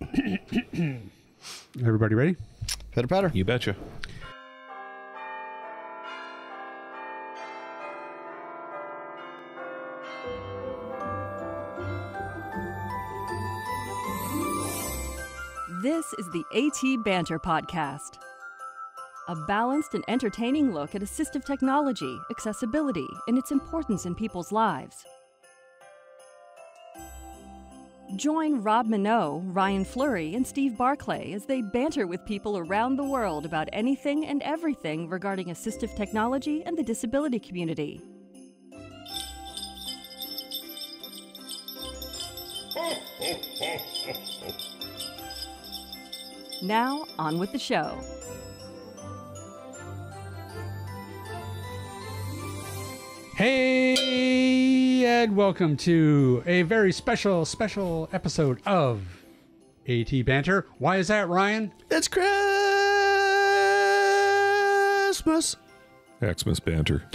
Everybody ready? Pitter patter. You betcha. This is the AT Banter Podcast. A balanced and entertaining look at assistive technology, accessibility, and its importance in people's lives. Join Rob Mineault, Ryan Fleury, and Steve Barclay as they banter with people around the world about anything and everything regarding assistive technology and the disability community. Now, on with the show. Hey, and welcome to a very special, special episode of AT Banter. Why is that, Ryan? It's Christmas. Xmas banter.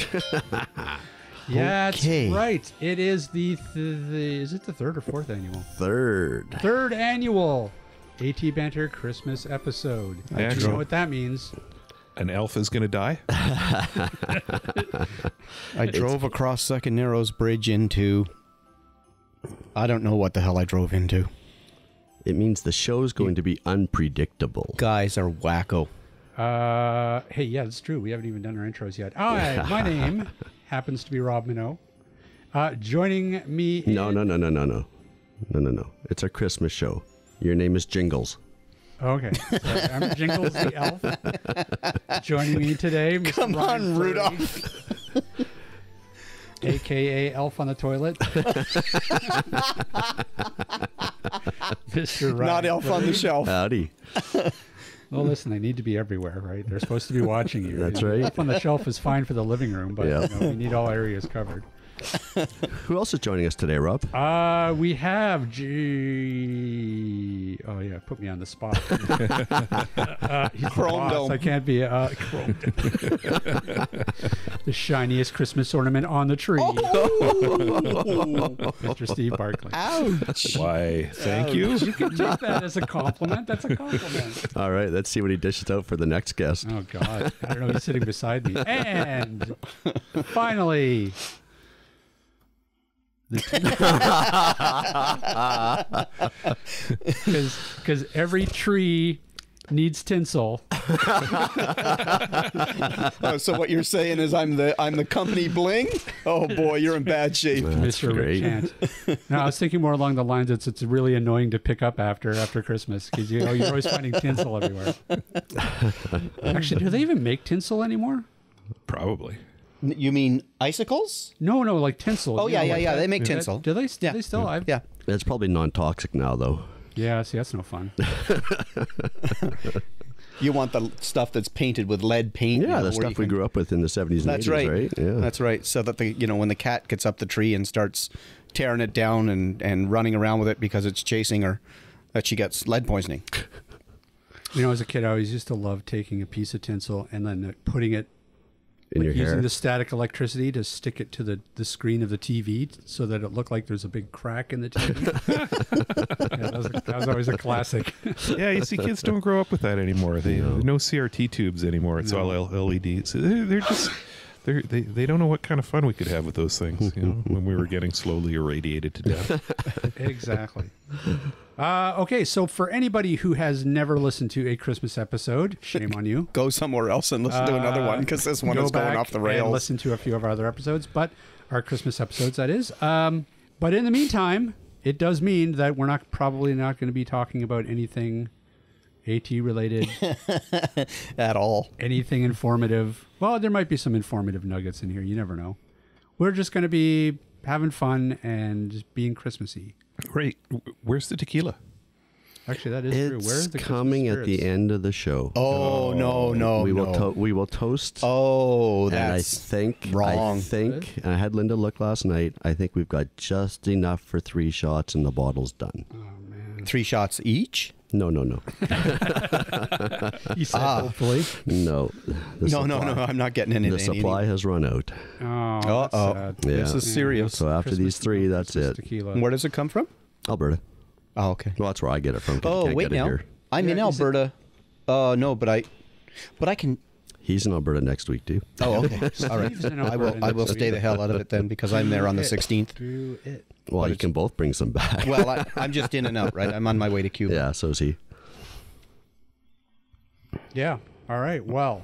Yeah, Okay. that's right. It is the, th- the is it the third or fourth annual? Third. Third annual AT Banter Christmas episode. Do you know what that means? An elf is going to die? I drove across Second Narrows Bridge into. I don't know what the hell I drove into. It means the show's going to be unpredictable. Guys are wacko. Uh, hey, yeah, it's true. We haven't even done our intros yet. Hi, my name happens to be Rob Mineault. Uh, joining me. No, in- no, no, no, no, no. No, no, no. It's a Christmas show. Your name is Jingles. Okay, so I'm Jingles the elf. Joining me today, Mr. Come Ryan on, Fleury, Rudolph. aka Elf on the Toilet. Mr. Ryan Not elf on the shelf. Howdy. Well, listen, they need to be everywhere, right? They're supposed to be watching you. That's You know, right. Elf on the shelf is fine for the living room, but Yeah. you know, we need all areas covered. Who else is joining us today, Rob? Uh, we have G. Oh yeah, put me on the spot. uh, he's the Chrome boss. Dome. I can't be uh, Chrome the shiniest Christmas ornament on the tree, Mr. Steve Barclay. Ouch. Why, thank you. You can take that as a compliment. That's a compliment. All right, let's see what he dishes out for the next guest. Oh God, I don't know. He's sitting beside me, and finally. Because every tree needs tinsel. Oh, so what you're saying is I'm the I'm the company bling? Oh boy, you're in bad shape. That's Mr. great. Chant. No, I was thinking more along the lines it's it's really annoying to pick up after after Christmas because you know you're always finding tinsel everywhere. Actually, do they even make tinsel anymore? Probably. You mean icicles? No, no, like tinsel. Oh you yeah, know, yeah, like yeah. that- They make that- tinsel. Do they? Do Yeah. they still? I've, Yeah. It's probably non-toxic now, though. Yeah. See, that's no fun. You want the stuff that's painted with lead paint. Yeah, the stuff we can- grew up with in the 70s and That's 80s, right. right? Yeah. That's right. So that the you know when the cat gets up the tree and starts tearing it down and and running around with it because it's chasing her, that she gets lead poisoning. You know, as a kid, I always used to love taking a piece of tinsel and then uh, putting it in your using hair. the static electricity to stick it to the, the screen of the TV so that it looked like there's a big crack in the TV. yeah, that, was that was always a classic. Yeah, you see, kids don't grow up with that anymore. They no, CRT tubes anymore. It's all L- LEDs. They're, they're just they're, they they don't know what kind of fun we could have with those things. You know, when we were getting slowly irradiated to death. exactly. Uh, okay, so for anybody who has never listened to a Christmas episode, shame on you. Go somewhere else and listen to another Uh, one because this one go is going off the And rails. listen to a few of our other episodes, but our Christmas episodes, that is. Um, but in the meantime, it does mean that we're not probably not going to be talking about anything AT related, at all. anything informative. Well, there might be some informative nuggets in here. You never know. We're just going to be having fun and being Christmassy. Great. Where's the tequila? Actually, that is true. It's Where's the coming at the end of the show. Oh, no, no, we no. will to- we will toast. oh, and I that's think wrong. I think and I had Linda look last night. I think we've got just enough for three shots, and the bottle's done. Oh, three shots each. No, no, no, He said, hopefully. no. The No, no, supply- no. I'm not getting any. The any- supply has run out. Oh, Uh that's oh, sad. this is serious. So after Christmas- these three, that's Christmas it. Tequila. Where does it come from? Alberta. Oh, okay. Well, that's where I get it from. you Oh, can't wait get it now. here. I'm in Yeah, is it- Alberta. Uh, no, but I, but I can. He's in Alberta next week too. Oh, okay. All right. I will. I will stay the hell out of it then because I'm there on the 16th. Do it. Well, But you can both bring some back. Well, I, I'm just in and out, right? I'm on my way to Cuba. yeah, so is he. Yeah. All right. Well,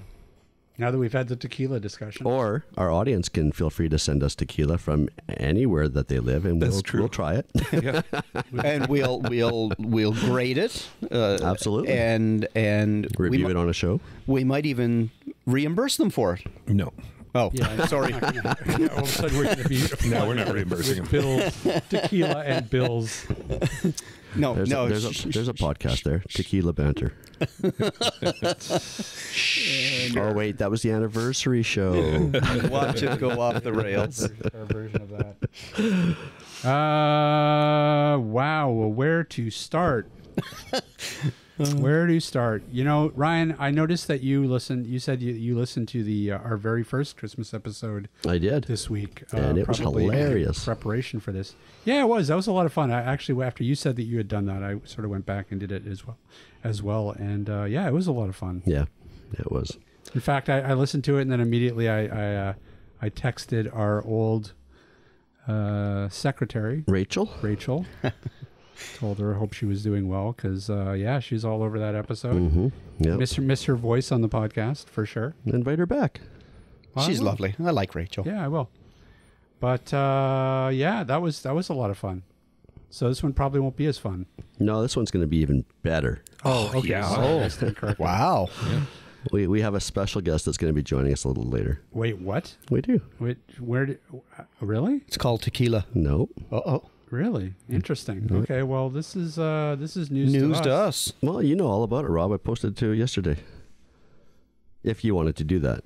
now that we've had the tequila discussion, Or our audience can feel free to send us tequila from anywhere that they live, and That's we'll, true. we'll try it. Yeah. and we'll we'll we'll grade it. Uh, Absolutely. And and we, Review mi- it on a show. we might even reimburse them for it. No. Oh, yeah, I'm sorry. All of a sudden, we're going to be No, we're not reimbursing with them. Bill's tequila and Bill's. No, There's, no. a, there's, sh- a, there's a podcast there, Tequila Banter. oh wait, that was the anniversary show. Watch it go off the rails. Our version of that. Uh, wow. Well, where to start? where do you start? You know, Ryan, I noticed that you listened. You said you, you listened to the uh, our very first Christmas episode I did. this week, uh, And it was hilarious. Preparation for this, yeah, it was. That was a lot of fun. I actually, after you said that you had done that, I sort of went back and did it as well, as well, and uh, yeah, it was a lot of fun. Yeah, it was. In fact, I, I listened to it and then immediately I I, uh, I texted our old uh, secretary Rachel. Rachel. Told her I hope she was doing well because uh, yeah, she's all over that episode. Mm-hmm. Yeah. Miss her miss her voice on the podcast for sure. Invite her back. Well, She's will. lovely. I like Rachel. Yeah, I will. But uh, yeah, that was that was a lot of fun. So this one probably won't be as fun. No, this one's going to be even better. Oh, okay. yeah. Oh. I stand corrected. Wow. We, we have a special guest that's going to be joining us a little later. Wait, what? We do. Wait, where did? uh, Really? It's called tequila. No. Uh oh. Really interesting. Okay, well this is uh this is news, News to to us. us. Well, you know all about it, Rob. I posted it to you yesterday. If you wanted to do that.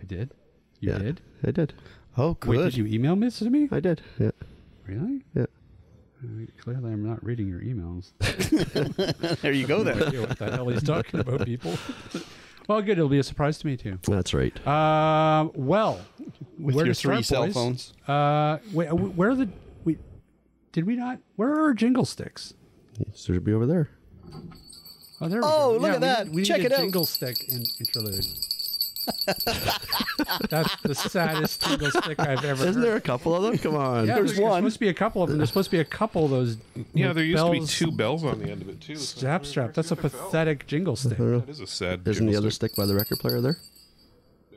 I did. You yeah. did. I did. Oh, Wait, good. did you email this to me? I did. Yeah. Really? Yeah. Clearly, I'm not reading your emails. there you go. Then. idea what the hell he's talking about, people. well, good. It'll be a surprise to me too. That's right. Uh, well, With where your to start, three cell boys? phones. Uh, wait, uh, where are the we? Did we not? Where are our jingle sticks? Should be over there. Oh, there we Oh, go. look Yeah, at we that. need- We Check need it a out. jingle stick in, interlude. That's the saddest jingle stick I've ever. Isn't heard. there a couple of them? Come on. Yeah, There's there's one. supposed to be a couple of them. There's supposed to be a couple of those. Yeah, with there used to be two bells on the end of it too. So Strap, strap. That's a pathetic jingle stick. That is a sad. Isn't the other stick. stick by the record player there?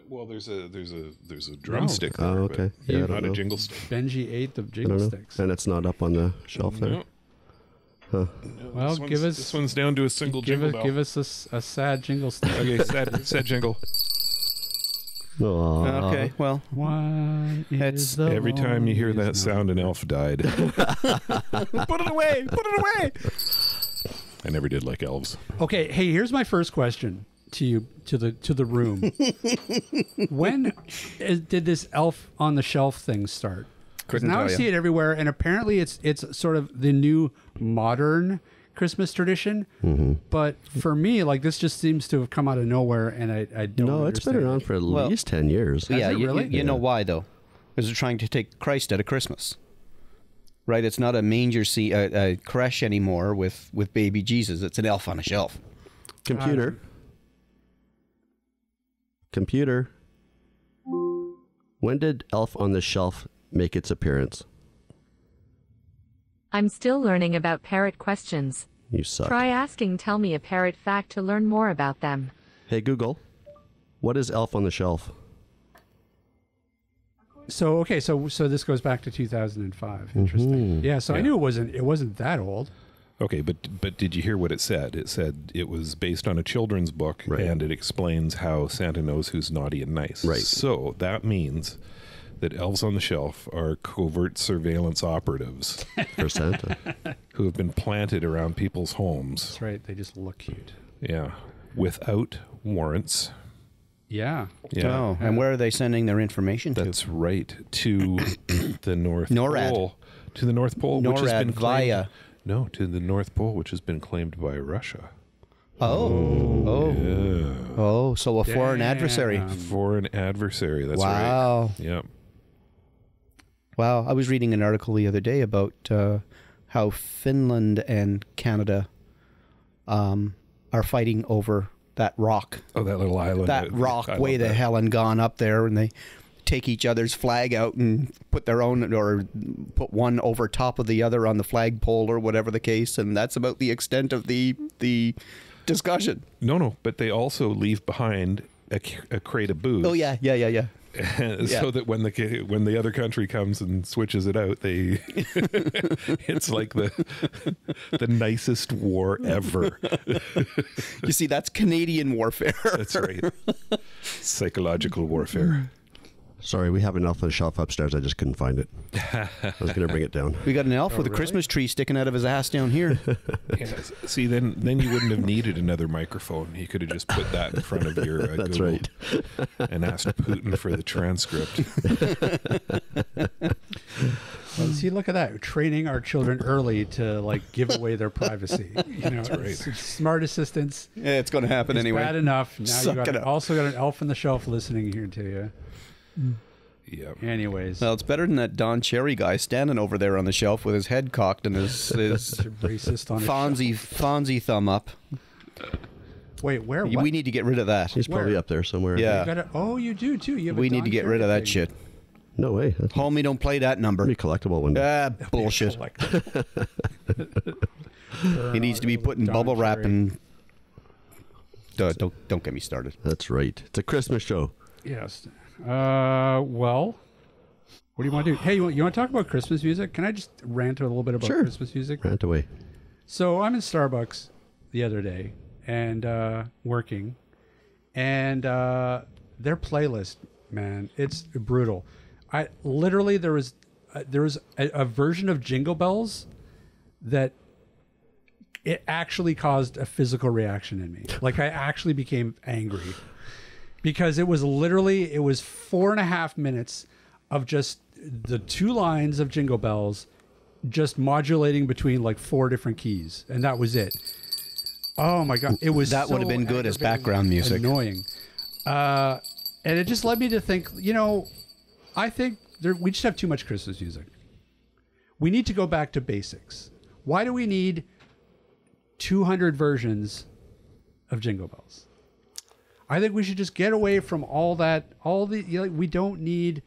Well, there's a there's a there's a drumstick. Oh, there, okay. Yeah, I don't not a jingle stick. Benji ate the jingle sticks. And it's not up on the shelf there. No. Huh. Well, give us- this one's down to a single Give jingle us, bell. give us a, s- a sad jingle stick. Okay, sad sad jingle. Aw. Okay. Well, One That's- is the Every time you hear that longest sound, an elf died. put it away. Put it away. I never did like elves. Okay, hey, here's my first question to you, to the to the room. when is, did this elf on the shelf thing start? 'Cause Couldn't now I tell see it everywhere, and apparently it's it's sort of the new modern Christmas tradition. Mm-hmm. But for me, like this just seems to have come out of nowhere, and I, I don't. Know. No, it's been around for at Well- least 10 years. yeah, it you, really? you, you know why though? Because they're trying to take Christ out of Christmas. Right? It's not a manger see a, a creche anymore with with baby Jesus. It's an elf on a shelf. Computer. Computer. When did Elf on the Shelf make its appearance? I'm still learning about parrot questions. You suck. Try asking Tell Me a Parrot Fact to learn more about them. Hey, Google. What is Elf on the Shelf? So okay, so so this goes back to 2005. Interesting. Mm-hmm. Yeah, so I knew it wasn't it wasn't that old. Okay, but but did you hear what it said? It said it was based on a children's book, Right. and it explains how Santa knows who's naughty and nice. Right. So that means that elves on the shelf are covert surveillance operatives For Santa. who have been planted around people's homes. That's right. They just look cute. Yeah, without warrants. Yeah. Yeah, Oh, and where are they sending their information to? that's right. To the North NORAD. Pole. To the North Pole, which has NORAD been claimed, via- No, to the North Pole, which has been claimed by Russia. Oh, oh, Yeah. oh! So a foreign adversary. Foreign adversary. That's right. wow, Yeah. wow! I was reading an article the other day about uh, how Finland and Canada um, are fighting over that rock Oh, that little island. that I- rock way the hell and gone up there and they take each other's flag out and put their own or put one over top of the other on the flagpole or whatever the case and that's about the extent of the the discussion No, no, but they also leave behind a, a crate of booze. oh yeah yeah yeah yeah so Yeah. that when the when the other country comes and switches it out, they it's like the the nicest war ever. you see that's canadian warfare That's right. Psychological warfare. Sorry, we have an elf on the shelf upstairs. I just couldn't find it. I was going to bring it down. we got an elf Oh, with a christmas tree sticking out of his ass down here Yes. See, then then you wouldn't have needed another microphone. You could have just put that in front of your uh, That's Google right. and asked Putin for the transcript. Well, see, look at that, training our children early to like give away their privacy. You know, right. it's- it's smart assistants. yeah, it's going to happen It's anyway bad enough. Now Suck you got it up. also got an elf on the shelf listening here to you. Yeah. Anyways, well, it's better than that Don Cherry guy standing over there on the shelf with his head cocked and his, his racist on a Fonzie Fonzie thumb up. Wait, where? What? We need to get rid of that. He's probably Where? up there somewhere. Yeah. You gotta, oh, you do too. You have a We need Don to get Cherry rid of that thing. shit. No way. That's Homie, don't play that number. pretty collectible one. day. Ah, bullshit. Collective. He needs to be put in Don bubble wrap Cherry. and. Duh, don't don't get me started. That's right. It's a Christmas show. Yes. Uh, well, what do you want to do? Hey, you want, you want to talk about Christmas music? Can I just rant a little bit about Sure. Christmas music? Rant away. So I'm in Starbucks the other day and uh, working, and uh, their playlist, man, it's brutal. I literally there was uh, there was a, a version of Jingle Bells that it actually caused a physical reaction in me. Like I actually became angry because it was literally it was four and a half minutes of just the two lines of Jingle Bells just modulating between like four different keys, and that was it. Oh my god, it was That would have been good as background music. Annoying, uh, and it just led me to think. You know, I think there, we just have too much Christmas music. We need to go back to basics. Why do we need 200 versions of Jingle Bells? I think we should just get away from all that. All the you know, we don't need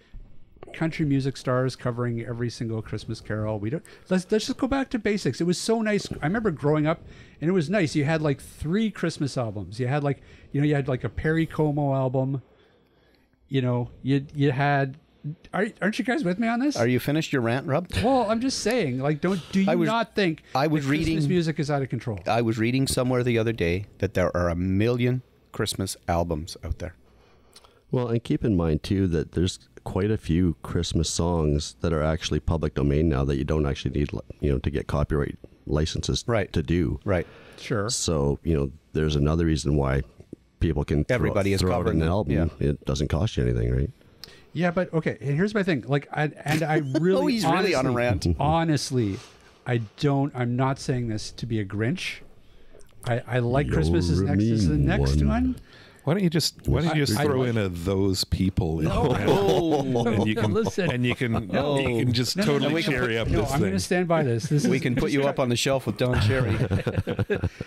country music stars covering every single Christmas carol. We don't. Let's let's just go back to basics. It was so nice. I remember growing up, and it was nice. You had like three Christmas albums. You had like you know you had like a Perry Como album. You know you you had. Are, aren't you guys with me on this? Are you finished your rant, Rob? well, I'm just saying. Like, don't do you I was- not think I was that Christmas music is out of control? I was reading somewhere the other day that there are a million Christmas albums out there. Well, and keep in mind too that there's quite a few Christmas songs that are actually public domain now that you don't actually need, you know, to get copyright licenses Right. to do. Right. Sure. So you know, there's another reason why people can throw, Everybody is throw out covering an album. yeah. It doesn't cost you anything, right? Yeah, but okay. And here's my thing. Like, I, and I really, Oh, he's really on a rant. Honestly, I don't. I'm not saying this to be a Grinch. I, I like Christmas is next is the next one. one. Why don't you just Why don't you just I- throw I- in a those people in Oh, and you can Listen. and you can No. you can just No, no, no, totally we can up No, this I'm going to stand by this. This we is, can put you up on the shelf with Don Cherry.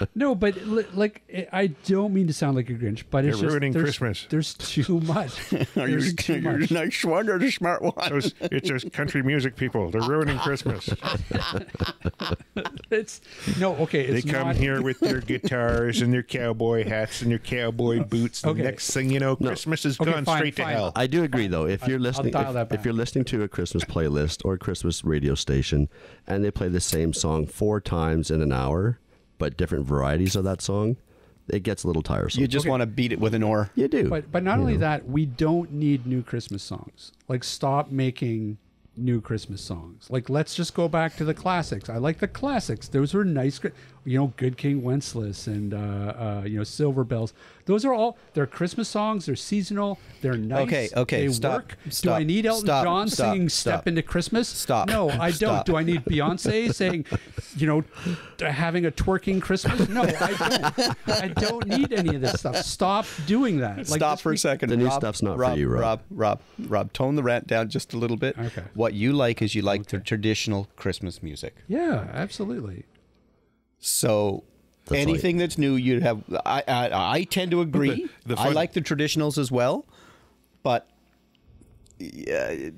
no, but li- like I don't mean to sound like a Grinch, but it's You're just ruining there's, Christmas. There's too much. Are you There's too much. nice one or the smart one? Those, it's those country music people. They're ruining Christmas. It's no okay. They come not, here with their guitars and their cowboy hats and their cowboy boots. And Okay. next thing you know, Christmas is Okay, gone fine, straight fine. to hell. I do agree, though. If you're listening, if, if you're listening to a Christmas playlist or a Christmas radio station, and they play the same song four times in an hour, but different varieties of that song, it gets a little tiresome. You just want to beat it with an oar. You do. But but not only that, we don't need new Christmas songs. Like stop making new Christmas songs. Like let's just go back to the classics. I like the classics. Those were nice. Chri- you know, Good King Wenceslas and uh, uh, you know, Silver Bells. Those are all they're Christmas songs. They're seasonal. They're nice. Okay, okay, They stop, work. Do I need Elton stop, John stop, singing stop. "Step into Christmas"? Stop. No, I don't. Stop. Do I need Beyonce saying, you know, having a twerking Christmas? No, I don't. I don't need any of this stuff. Stop doing that. Like, Stop just for a second. The new Rob, stuff's not for Rob, you, Rob. Rob, Rob, Rob, tone the rant down just a little bit. Okay. What you like is you like the traditional Christmas music. Yeah, absolutely. So That's anything that's new, you'd have. I, I I tend to agree. the I fun- like the traditionals as well, but yeah,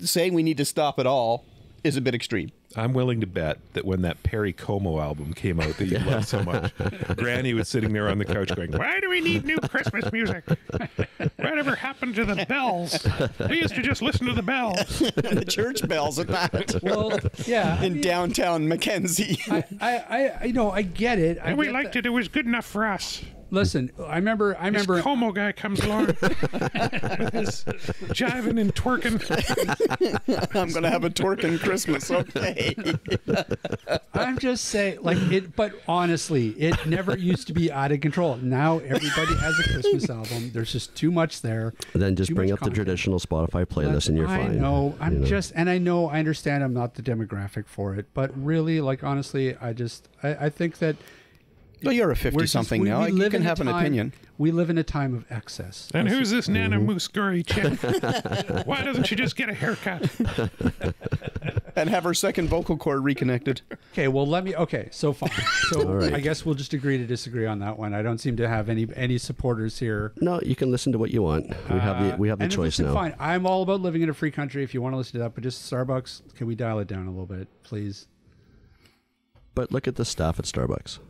saying we need to stop it all is a bit extreme. I'm willing to bet that when that Perry Como album came out that you loved so much, Granny was sitting there on the couch going, Why do we need new Christmas music? Whatever happened to the bells? We used to just listen to the bells. the church bells at that Well, yeah. I in mean, downtown Mackenzie. I, I, I, I know, I get it. I And we liked that. it. It was good enough for us. Listen, I remember, I remember. This Como guy comes along with his jiving and twerking. I'm gonna have a twerking Christmas. Okay. I'm just saying, like it. But honestly, it never used to be out of control. Now everybody has a Christmas album. There's just too much there. then just bring much up the traditional Spotify playlist, and you're I fine. know. I'm you know? just, and I know, I understand. I'm not the demographic for it, but really, like honestly, I just, I, I think that Well, you're a fifty-something now. we you live can in a have an opinion. We live in a time of excess. And who's this Nana Mm-hmm. Mouskouri chick? Why doesn't she just get a haircut? and have her second vocal cord reconnected. Okay, well, let me. Okay, so fine. So All right. I guess we'll just agree to disagree on that one. I don't seem to have any any supporters here. No, you can listen to what you want. We have the we have the Uh, and choice listen, now. Fine, I'm all about living in a free country. If you want to listen to that, but just Starbucks, can we dial it down a little bit, please? But look at the staff at Starbucks.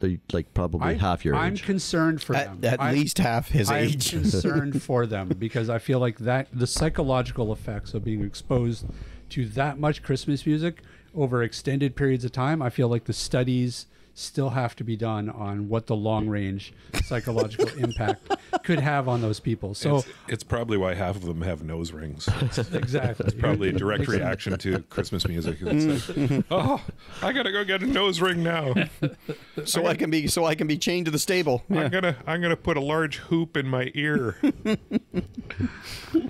They're like probably I, half your age. I'm age. concerned for them. At, at I'm- least half his I'm age. concerned for them because I feel like that the psychological effects of being exposed to that much Christmas music over extended periods of time. I feel like the studies still have to be done on what the long range psychological impact could have on those people. So it's, it's probably why half of them have nose rings. exactly, It's Probably a direct reaction to Christmas music. It's like, oh, I gotta go get a nose ring now. so I can be so I can be chained to the stable. I'm gonna I'm gonna put a large hoop in my ear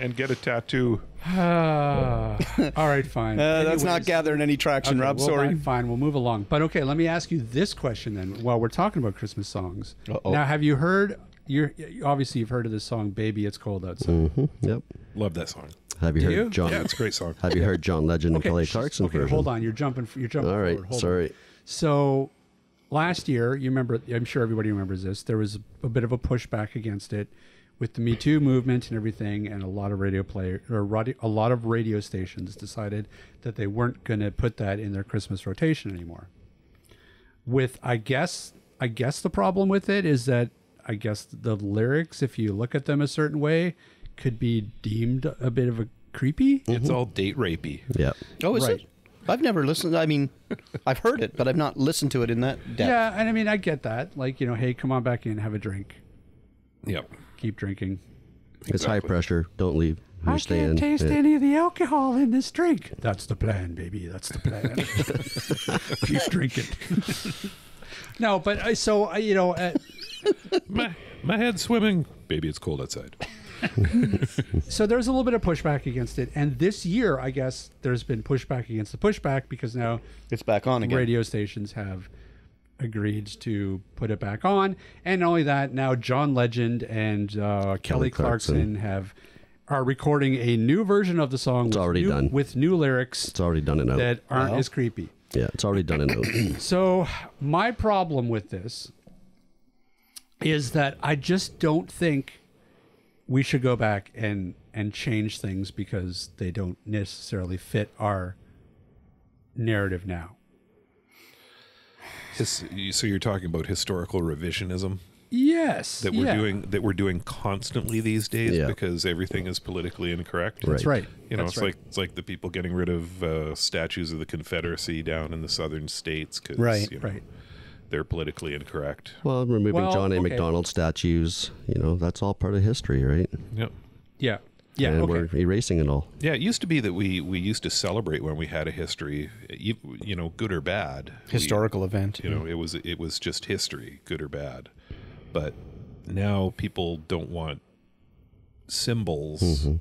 and get a tattoo. Ah, all right, fine. Uh, that's not gathering any traction, Okay, Rob. well, sorry. Fine, fine, we'll move along. But okay, let me ask you this question then. While we're talking about Christmas songs, Uh-oh. now have you heard? You're obviously you've heard of this song "Baby It's Cold Outside." Mhm, Yep. Love that song. Have you Do heard you? John? Yeah, it's a great song. Have you heard John Legend and Okay, Kelly sh- Clarkson okay, version? hold on. You're jumping. You're jumping. All right, forward. Hold sorry. On. So last year, you remember? I'm sure everybody remembers this. There was a bit of a pushback against it with the Me Too movement and everything, and a lot of radio play or radio, a lot of radio stations decided that they weren't going to put that in their Christmas rotation anymore. With I guess I guess the problem with it is that I guess the lyrics, if you look at them a certain way, could be deemed a bit of a creepy. It's mm-hmm. all date rapey. Yeah. oh, is right. it? I've never listened. I mean, I've heard it, but I've not listened to it in that depth. Yeah, and I mean I get that. Like, you know, hey, come on back in, have a drink. Yep. Keep drinking. It's high pressure. Don't leave. You I stay can't taste Yeah. any of the alcohol in this drink. That's the plan, baby. That's the plan. Keep drinking. no, but I so I, you know, uh, My my head's swimming. Baby, it's cold outside. so there's a little bit of pushback against it, and this year, I guess there's been pushback against the pushback because now It's back on again. radio stations have agreed to put it back on, and not only that, now John Legend and uh, Kelly Clarkson. Clarkson. have are recording a new version of the song. It's with already new- done. with new lyrics It's already done and out. that aren't Wow. as creepy. Yeah, it's already done and out. So my problem with this is that I just don't think we should go back and and change things because they don't necessarily fit our narrative now. His, so you're talking about historical revisionism Yes, that we're yeah. doing that we're doing constantly these days Yeah. because everything is politically incorrect. That's right. You know, That's it's right. like it's like the people getting rid of uh, statues of the Confederacy down in the southern states because Right, you know, right. they're politically incorrect. Well, removing Well, John A. okay. Macdonald statues, you know, that's all part of history, right? Yep. Yeah. Yeah, and okay. we're erasing it all. Yeah, it used to be that we we used to celebrate when we had a history, you, you know, good or bad. We- Historical event. you know, it was it was just history, good or bad. But now people don't want symbols Mm-hmm.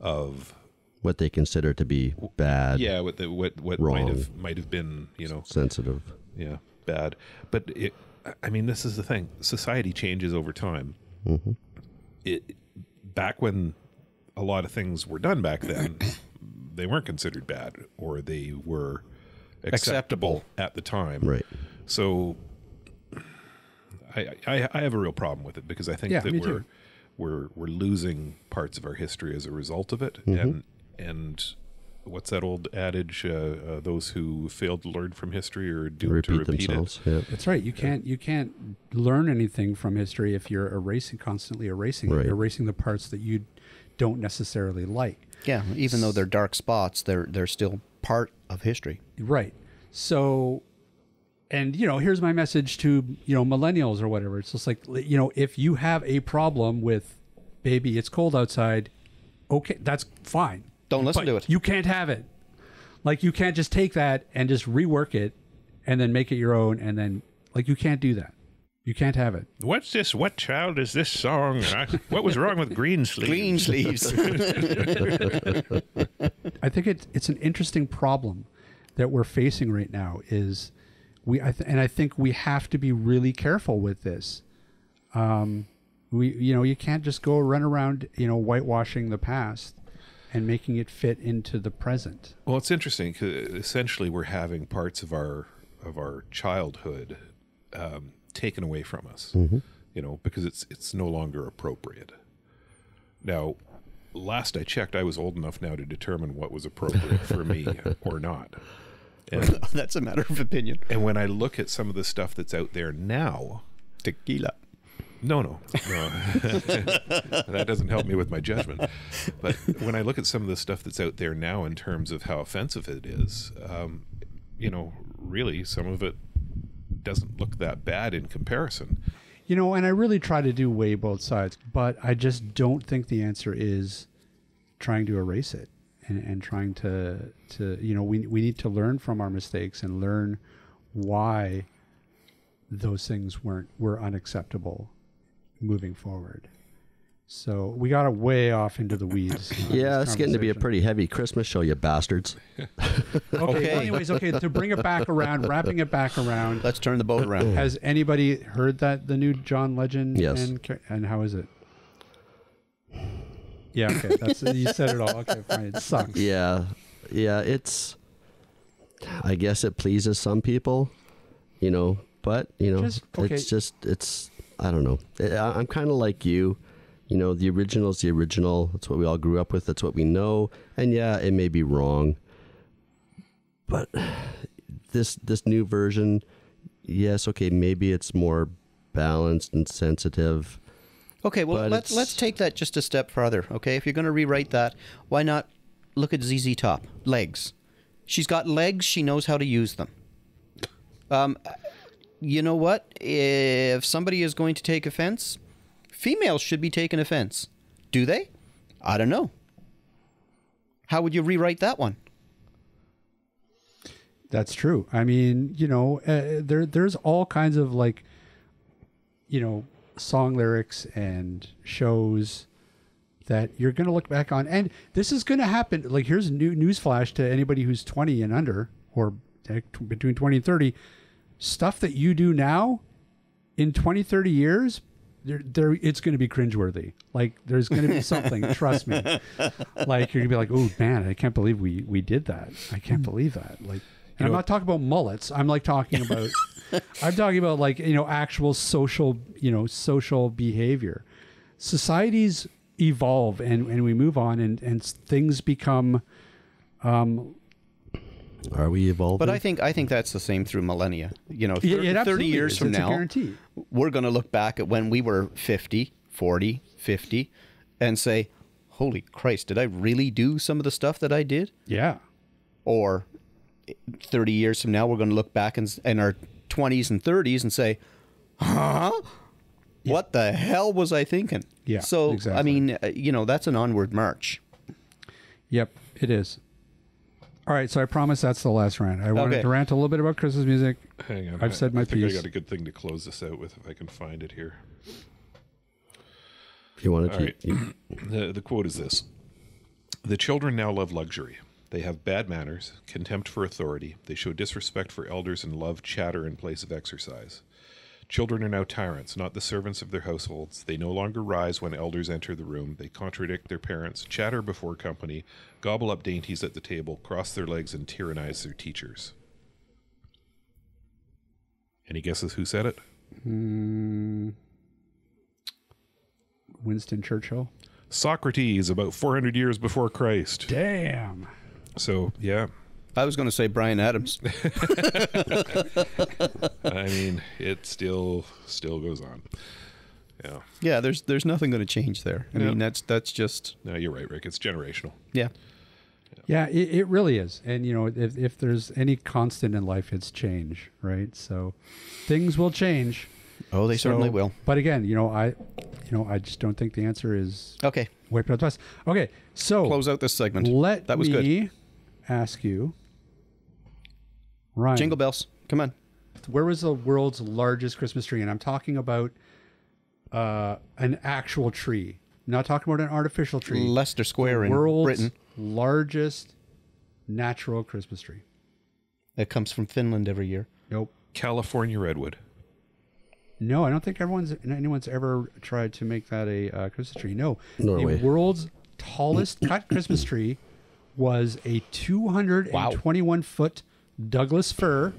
of What they consider to be bad, yeah, what the, what what might have might have been, you know, sensitive. yeah, bad. But it, I mean, this is the thing. Society changes over time. It back when a lot of things were done back then, they weren't considered bad, or they were acceptable, at the time. Right. So, I, I I have a real problem with it because I think Yeah, that we're too. we're we're losing parts of our history as a result of it, Mm-hmm. and and what's that old adage? Uh, uh, those who fail to learn from history are doomed Repeat, to repeat themselves. it. Yeah. That's right. You can't you can't learn anything from history if you're erasing constantly erasing. Right. You're erasing the parts that you don't necessarily like. Yeah, even though they're dark spots, they're they're still part of history. Right. So and you know, here's my message to, you know, millennials or whatever. It's just like you know, if you have a problem with baby, it's cold outside, okay, that's fine. Don't listen But to it. You can't have it. Like you can't just take that and just rework it and then make it your own and then like you can't do that. You can't have it. What's this? What child is this song? I- What was wrong with Green Sleeves? Green sleeves. I think it's it's an interesting problem that we're facing right now. Is we I th- and I think we have to be really careful with this. Um, we you know you can't just go run around you know whitewashing the past and making it fit into the present. Well, it's interesting because essentially we're having parts of our of our childhood um, taken away from us. You know, because it's it's no longer appropriate. Now, last I checked, I was old enough now to determine what was appropriate for me or not. And, That's a matter of opinion. and when I look at some of the stuff that's out there now, Tequila. no, no, no. that doesn't help me with my judgment. But when I look at some of the stuff that's out there now in terms of how offensive it is, um, you know, really some of it doesn't look that bad in comparison. You know, and I really try to do weigh both sides, but I just don't think the answer is trying to erase it and, and trying to to you know we we need to learn from our mistakes and learn why those things weren't were unacceptable moving forward. So we got a way off into the weeds. on Yeah, it's getting to be a pretty heavy Christmas show, you bastards. okay. well, anyways, okay. To bring it back around, wrapping it back around. Let's turn the boat around. Has anybody heard that the new John Legend? Yes. And and how is it? Yeah. Okay. That's you said it all. Okay. Fine. It sucks. Yeah, yeah, it's. I guess it pleases some people, you know, but you know, Just- okay. it's just it's. I don't know. I, I'm kind of like you. You know, the original is the original. That's what we all grew up with. That's what we know. And yeah, it may be wrong, but this this new version, yes, okay, maybe it's more balanced and sensitive. Okay, well But let's it's- let's take that just a step further. Okay, if you're going to rewrite that, why not look at ZZ Top legs? She's got legs. She knows how to use them. Um, you know what? If somebody is going to take offense, females should be taking offense. Do they? I don't know. How would you rewrite that one? That's true. I mean, you know, uh, there there's all kinds of like, you know, song lyrics and shows that you're going to look back on, and this is going to happen. Like, here's a new newsflash to anybody who's 20 and under, or between 20 and 30. Stuff that you do now, in 20, 30 years, there, there it's going to be cringeworthy. Like, there's going to be something. trust me. Like, you're gonna be like, oh man, I can't believe we we did that. I can't mm. believe that. Like. And I'm know- not talking about mullets. I'm like talking about I'm talking about like, you know, actual social, you know, social behavior. Societies evolve and, and we move on and, and things become um, Are we evolving? But I think I think that's the same through millennia. You know, Yeah, thir- it 30 years is. from It's now, we're going to look back at when we were 50, 40, 50 and say, "Holy Christ, did I really do some of the stuff that I did?" yeah. Or 30 years from now, we're going to look back in, in our 20s and 30s and say, "Huh? What the hell was I thinking? Yeah, So I mean, uh, you know, that's an onward march. Yep, it is. All right, so I promise that's the last rant. I wanted Okay. to rant a little bit about Christmas music. Hang on. I've I- said my I think piece. I got a good thing to close this out with if I can find it here. If you wanted All to, right. The, the quote is this The children now love luxury. They have bad manners, contempt for authority. They show disrespect for elders and love chatter in place of exercise. Children are now tyrants, not the servants of their households. They no longer rise when elders enter the room. They contradict their parents, chatter before company, gobble up dainties at the table, cross their legs, and tyrannize their teachers. Any guesses who said it? Hmm. Winston Churchill. Socrates, about 400 years before Christ. Damn. So, yeah, I was going to say Bryan Adams. I mean, it still still goes on. Yeah. yeah, there's there's nothing going to change there. I Yeah. mean, that's that's just No, you're right, Rick. It's generational. yeah. Yeah, it, it really is. And, you know, if, if there's any constant in life, it's change, right? So things will change. Oh, they certainly will. But again, you know, I, you know, I just don't think the answer is Okay, wipe it out twice. Okay, so close out this segment. let that was good. Me ask you, Ryan, Jingle bells. Come on. where was the world's largest Christmas tree? And I'm talking about uh, an actual tree. I'm not talking about an artificial tree. Leicester Square in world's Britain. largest natural Christmas tree. That comes from Finland every year. Nope. California redwood. No, I don't think everyone's anyone's ever tried to make that a uh, Christmas tree. No, Norway. the world's tallest cut Christmas tree was a 221 foot Douglas fir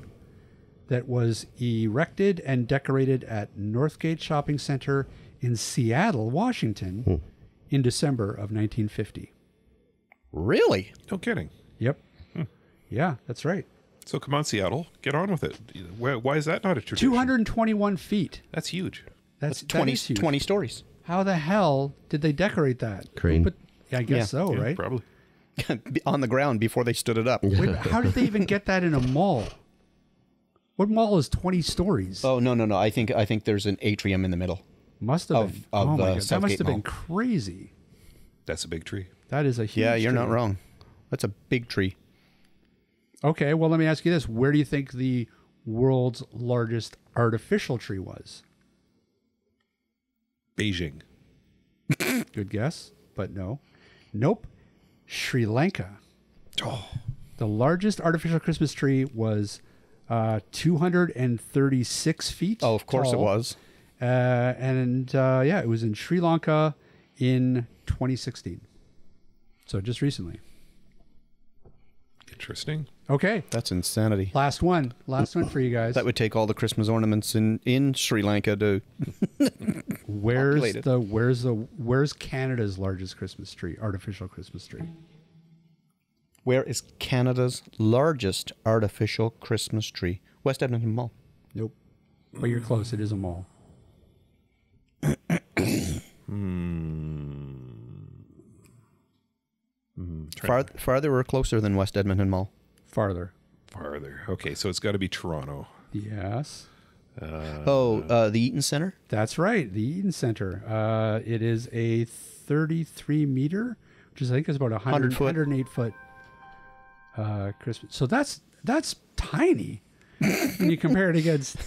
that was erected and decorated at Northgate Shopping Center in Seattle, Washington, hmm. in December of 1950. Really? No kidding. Yep. Hmm. Yeah, that's right. So come on, Seattle, get on with it. Why, why is that not a tradition? 221 feet. That's huge. That's, That's 20, that is huge. 20 stories. How the hell did they decorate that? Crane. But yeah, I guess Yeah. so, Yeah, right? Probably. on the ground before they stood it up. Wait, how did they even get that in a mall? What mall is 20 stories? Oh no no no! I think I think there's an atrium in the middle. must have of- been. of, oh my uh, god, that must Southgate have been crazy. That's a big tree. That is a huge. Yeah, you're not wrong. That's a big tree. Okay, well let me ask you this: Where do you think the world's largest artificial tree was? Beijing. Good guess, but no. Nope. Sri Lanka. Oh, The largest artificial Christmas tree was uh, 236 feet. Oh, of course it was. Uh, and uh, yeah, it was in Sri Lanka in 2016. So just recently. interesting. Okay, That's insanity. last one. Last one for you guys. That would take all the Christmas ornaments in in Sri Lanka to. where's populated. the where's the where's Canada's largest Christmas tree? Artificial Christmas tree. Where is Canada's largest artificial Christmas tree? West Edmonton Mall. Nope. But you're close. It is a mall. Hmm. Hmm. Far, farther or closer than West Edmonton Mall? Farther. Farther. Okay, so it's got to be Toronto. Yes. oh, uh, the Eaton Center. That's right. The Eaton Center. Uh, it is a 33 meter, which is I think is about 100, 100 foot. 108 foot uh, Christmas. So that's that's tiny when you compare it against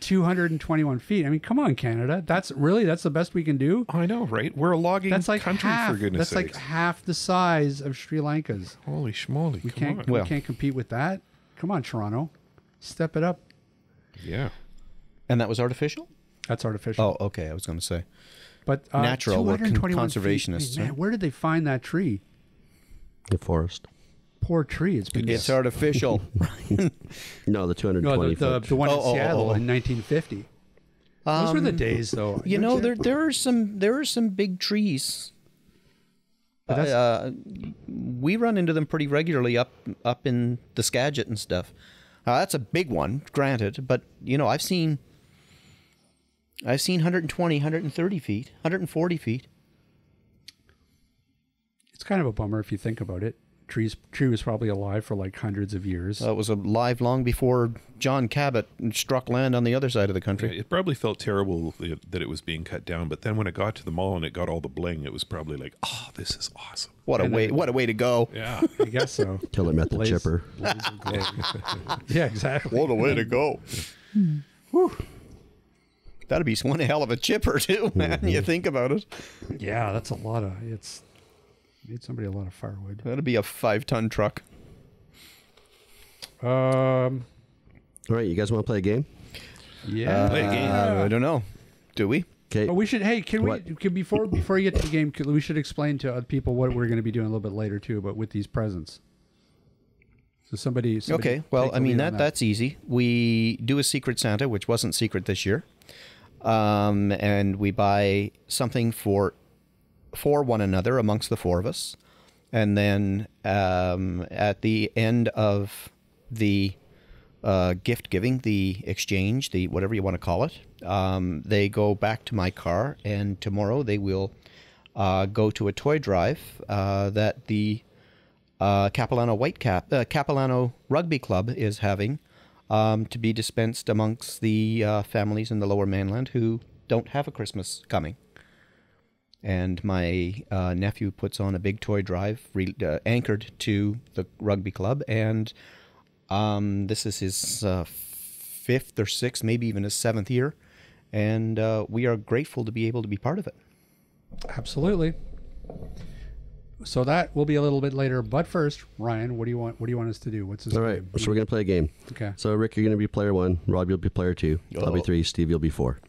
221 feet. I mean, come on, Canada. That's really that's the best we can do. I know, right? We're a logging That's like country, half. for goodness sake. That's sakes. like half the size of Sri Lanka's. Holy schmoly, We come can't on. we Well- can't compete with that. Come on, Toronto, step it up. yeah. And that was artificial? That's artificial. Oh, okay. I was going to say. but uh, natural, we're con- 221 feet. conservationists, Man, where did they find that tree? the forest. Poor tree. It's been It's artificial. No, the 220 No, the, the, the one in Oh, oh, Seattle oh. in 1950. Those were the days, though. you know, there there are some there are some big trees. But uh, we run into them pretty regularly up up in the Skagit and stuff. Uh, that's a big one, granted, but you know, I've seen I've seen 120, 130 feet, 140 feet. It's kind of a bummer if you think about it. Trees tree was probably alive for like hundreds of years. Uh, it was alive long before John Cabot struck land on the other side of the Yeah, country. it probably felt terrible that it was being cut down, but then when it got to the mall and it got all the bling, it was probably like, oh, this is awesome. What a way! What a way to go! Yeah. I guess so. Killer Method Blaze- Chipper. blaze of yeah, exactly. What a way to go! Whew. That'd be one hell of a chipper too, man. You think about it. Yeah, that's a lot of it's. Need somebody a lot of firewood. That'd be a five-ton truck. Um. All right, you guys want to play a game? Yeah. Play a game. Uh, I don't know. Do we? Okay. But we should. Hey, can What? we? Can, before before you get to the game, could, we should explain to other people what we're going to be doing a little bit later too. But with these presents. So somebody. somebody Okay. Well, I mean lead on that, that's easy. We do a Secret Santa, which wasn't secret this year, um, and we buy something for for one another amongst the four of us, and then um, at the end of the uh, gift giving, the exchange, the whatever you want to call it, um, they go back to my car, and tomorrow they will uh, go to a toy drive uh, that the uh, Capilano Whitecap, uh, Capilano Rugby Club is having um, to be dispensed amongst the uh, families in the Lower Mainland who don't have a Christmas coming. And my uh, nephew puts on a big toy drive re- uh, anchored to the rugby club, and um, this is his uh, fifth or sixth, maybe even his seventh year, and uh, we are grateful to be able to be part of it. Absolutely. So that will be a little bit later. But first, Ryan, what do you want? What do you want us to do? What's this? All right, game? so we're gonna play a game. Okay. So Rick, you're gonna be player one. Rob, you'll be player two. I'll be Oh. three. Steve, you'll be four.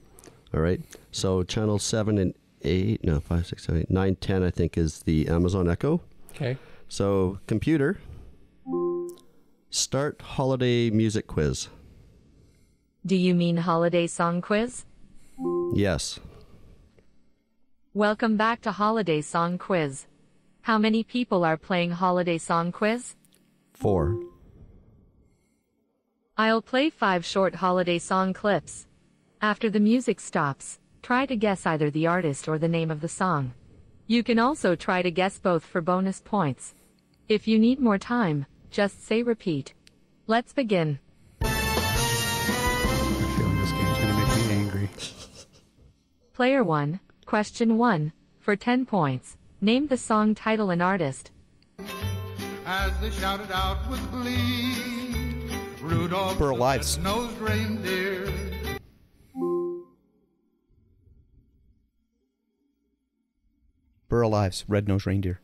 All right. So channel seven and eight, no, five, six, seven, eight, nine, ten, I think is the Amazon Echo. Okay. So computer, start holiday music quiz. Do you mean holiday song quiz? Yes. Welcome back to Holiday Song Quiz. How many people are playing Holiday Song Quiz? Four. I'll play five short holiday song clips. After the music stops, try to guess either the artist or the name of the song. You can also try to guess both for bonus points. If you need more time, just say repeat. Let's begin. I have feeling this game's going to make me angry. Player 1, question 1, for 10 points. Name the song title and artist. as they shouted out with glee. Rudolph Burl the Ives. reindeer. Burl Ives, Red Nosed Reindeer.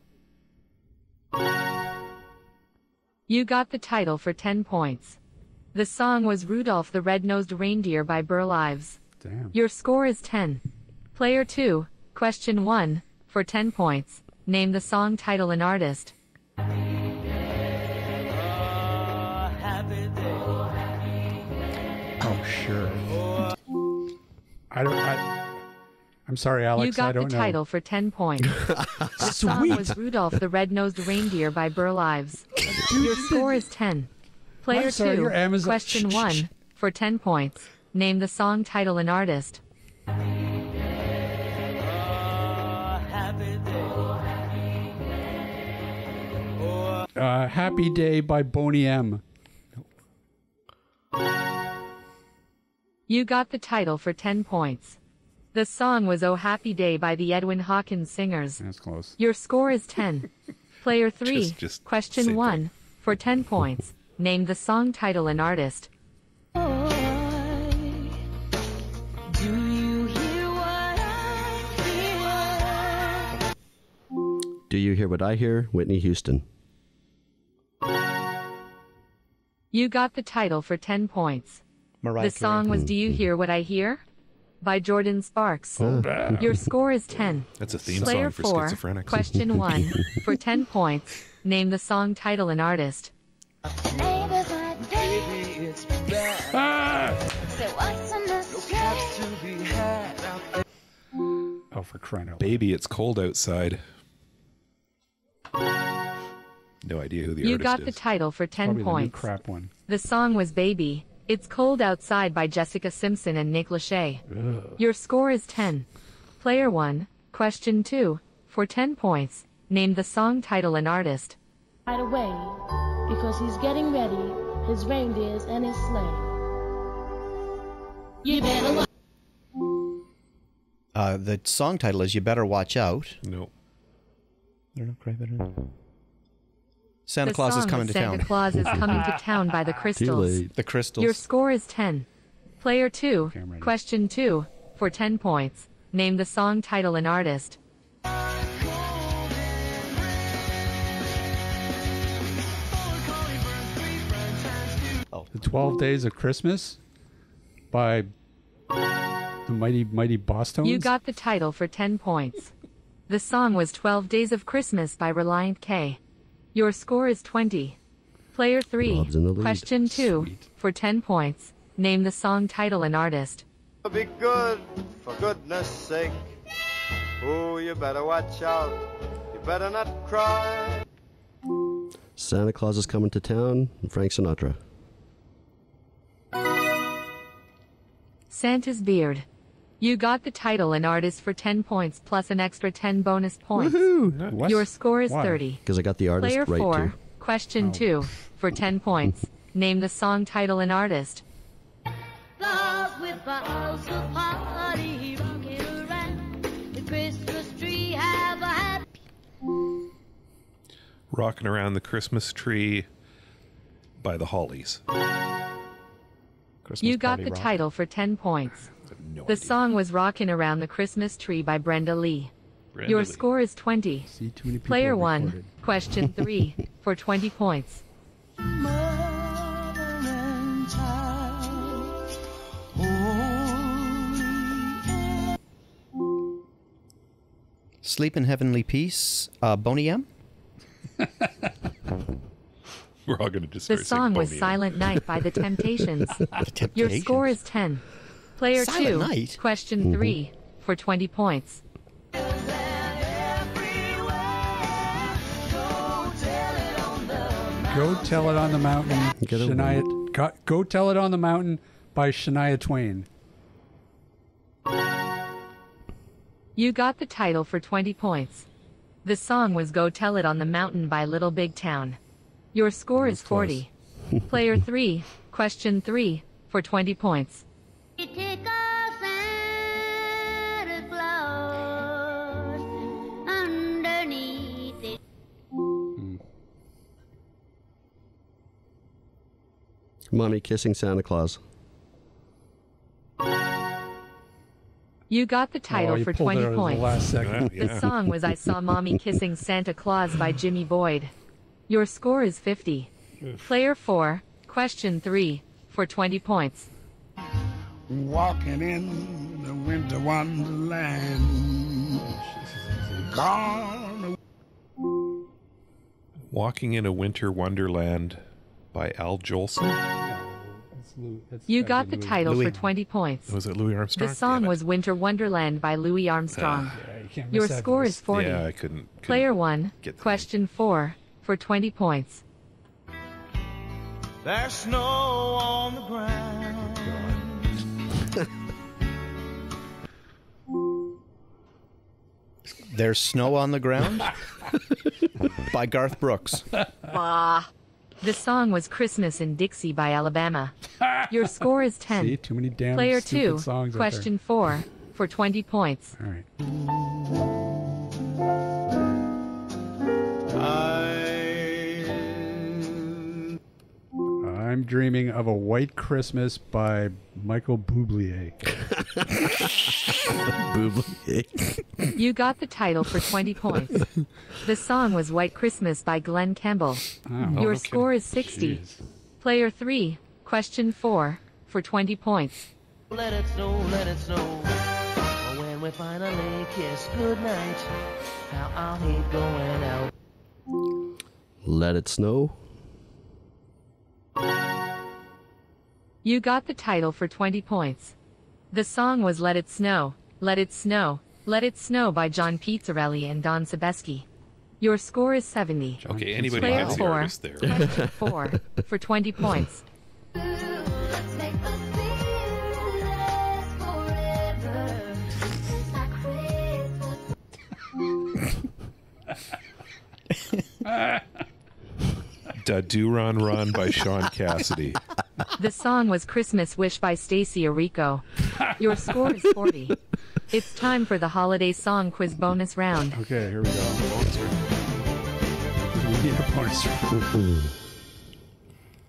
You got the title for 10 points. The song was Rudolph the Red-Nosed Reindeer by Burl Ives. Damn. Your score is 10. Player 2, question 1, for 10 points. Name the song title and artist. Oh sure. I don't. I, I'm sorry, Alex. you got I the don't know. title for 10 points. the song was Rudolph the Red-Nosed Reindeer by Burl Ives. Your score is 10. Player I'm sorry, 2, your Amazon- question Shh, shh, 1, shh. for 10 points. Name the song title and artist. Uh, Happy Day by Boney M. You got the title for 10 points. The song was Oh Happy Day by the Edwin Hawkins Singers. That's close. Your score is 10. Player 3, Just- just question say 1, for 10 points. Name the song title and artist. Do you hear what I hear? Whitney Houston. You got the title for 10 points. Mariah The song was Do You mm-hmm. Hear What I Hear? By Jordan Sparks. Oh. Your score is 10. That's a theme Player song for 4, schizophrenics. question 1, for 10 points. Name the song title and artist. Ah! Oh, for crying out loud. Baby, it's cold outside. No idea who the You artist is. You got the title for 10 Probably the new points. crap one. The song was Baby. It's Cold Outside by Jessica Simpson and Nick Lachey. Your score is 10. Player 1, question 2, for 10 points. Name the song title and artist. right away because he's getting ready his reindeers and his sleigh. You better watch. Uh, the song title is "You Better Watch Out." No. I don't know, Craig, I don't know. Santa the Claus song is coming was to Santa town. Claus is coming to town by the crystals. late. The crystals. Your score is 10. Player 2, I'm question 2, for 10 points. Name the song title and artist. The Twelve Days of Christmas by the Mighty Mighty Bosstones. You got the title for 10 points. The song was 12 Days of Christmas by Relient K. Your score is 20. Player 3, Bob's in the lead. question 2, Sweet. for 10 points. Name the song title and artist. Be good, for goodness sake. Oh, you better watch out. You better not cry. Santa Claus is coming to town. Frank Sinatra. Santa's Beard. You got the title and artist for 10 points plus an extra 10 bonus points. What? Your score is Why? 30. Because I got the artist Player right 4, too. question Oh. 2, for 10 points. Name the song title and artist. Claus with balls of party rocking around the Christmas tree. Have a happy Rocking around the Christmas tree by the Hollies. Christmas You got the Rock. title for 10 points. No The idea. song was Rockin' Around the Christmas Tree by Brenda Lee. Brenda Your Lee. score is 20. See too many people Player 1, recorded. question 3, for 20 points. Sleep in Heavenly Peace. Uh, Boney M. We're all going to just The song was Boney Silent Night by The Temptations. The Your score is 10. Player Silent 2, Night? question mm-hmm. 3, for 20 points. Go tell it on the mountain. Get Shania, go, go tell it on the mountain by Shania Twain. You got the title for 20 points. The song was Go Tell It on the Mountain by Little Big Town. Your score is 40. Player 3, question 3, for 20 points. Take a Santa Claus underneath it. Mm. Mommy kissing Santa Claus. You got the title oh, for 20 out at the points. last. Yeah, The song was I Saw Mommy Kissing Santa Claus by Jimmy Boyd. Your score is 50. Player 4, question 3, for 20 points. Walking in the winter wonderland. Gone Walking in a Winter Wonderland by Al Jolson. That's Lou- that's You gotta got be the Louis. title Louis. for 20 points. Was it Louis Armstrong? The song was Winter Wonderland by Louis uh, Armstrong. Yeah, you Your score is 40. Yeah, I couldn't. couldn't Player 1, get the question 4, for 20 points. There's snow on the ground. There's Snow on the Ground by Garth Brooks. The song was Christmas in Dixie by Alabama. Your score is 10. See, too many damn Player stupid 2, songs question 4, for 20 points. All right. I'm dreaming of a white Christmas by Michael Bublé. Boobly. You got the title for 20 points. The song was White Christmas by Glen Campbell. Oh, Your no score is 60. jeez. Player 3, question 4, for 20 points. Let it snow, let it snow. When we finally kiss goodnight, how I'll hate going out. Let it snow. You got the title for 20 points. The song was Let It Snow, Let It Snow, Let It Snow by John Pizzarelli and Don Sebesky. Your score is 70. Okay, anybody Player gets the artist there. 4, for 20 points. Let's make the season last forever. It's like Christmas. Da Do Run Run by Shaun Cassidy. The song was Christmas Wish by Stacie Orrico. Your score is 40. It's time for the holiday song quiz bonus round. Okay, here we go. We need a bonus round.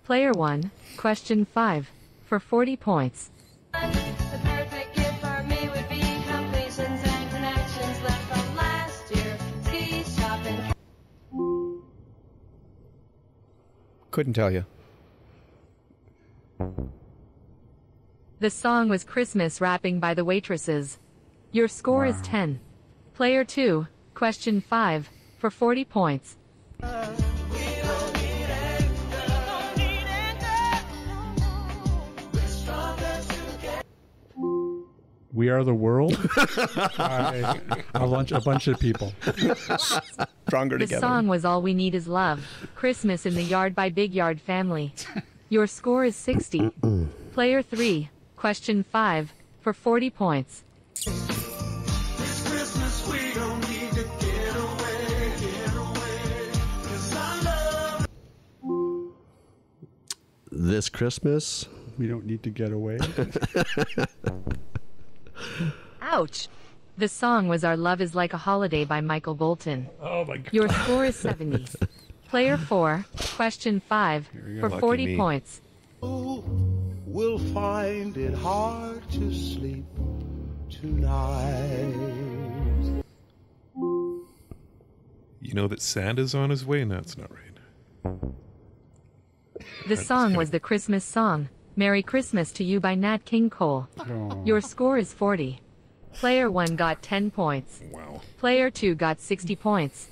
Player 1, question 5, for 40 points. Couldn't tell you. The song was Christmas Wrapping by the Waitresses. Your score is 10. Player 2, question 5, for 40 points. Uh, We are the world. By a bunch, a bunch of people. Stronger The together. song was All We Need Is Love, Christmas in the Yard by Big Yard Family. Your score is 60. Player 3, question 5, for 40 points. This Christmas we don't need to get away. This Christmas, We don't need to get away. Ouch! The song was Our Love Is Like a Holiday by Michael Bolton. Oh my god. Your score is 70. Player 4, question 5, for 40 me. points. will find it hard to sleep tonight. You know that Santa's on his way? No, it's not right. The song was the Christmas song, Merry Christmas to You by Nat King Cole. Oh. Your score is 40. Player 1 got 10 points. Wow. Player 2 got 60 points.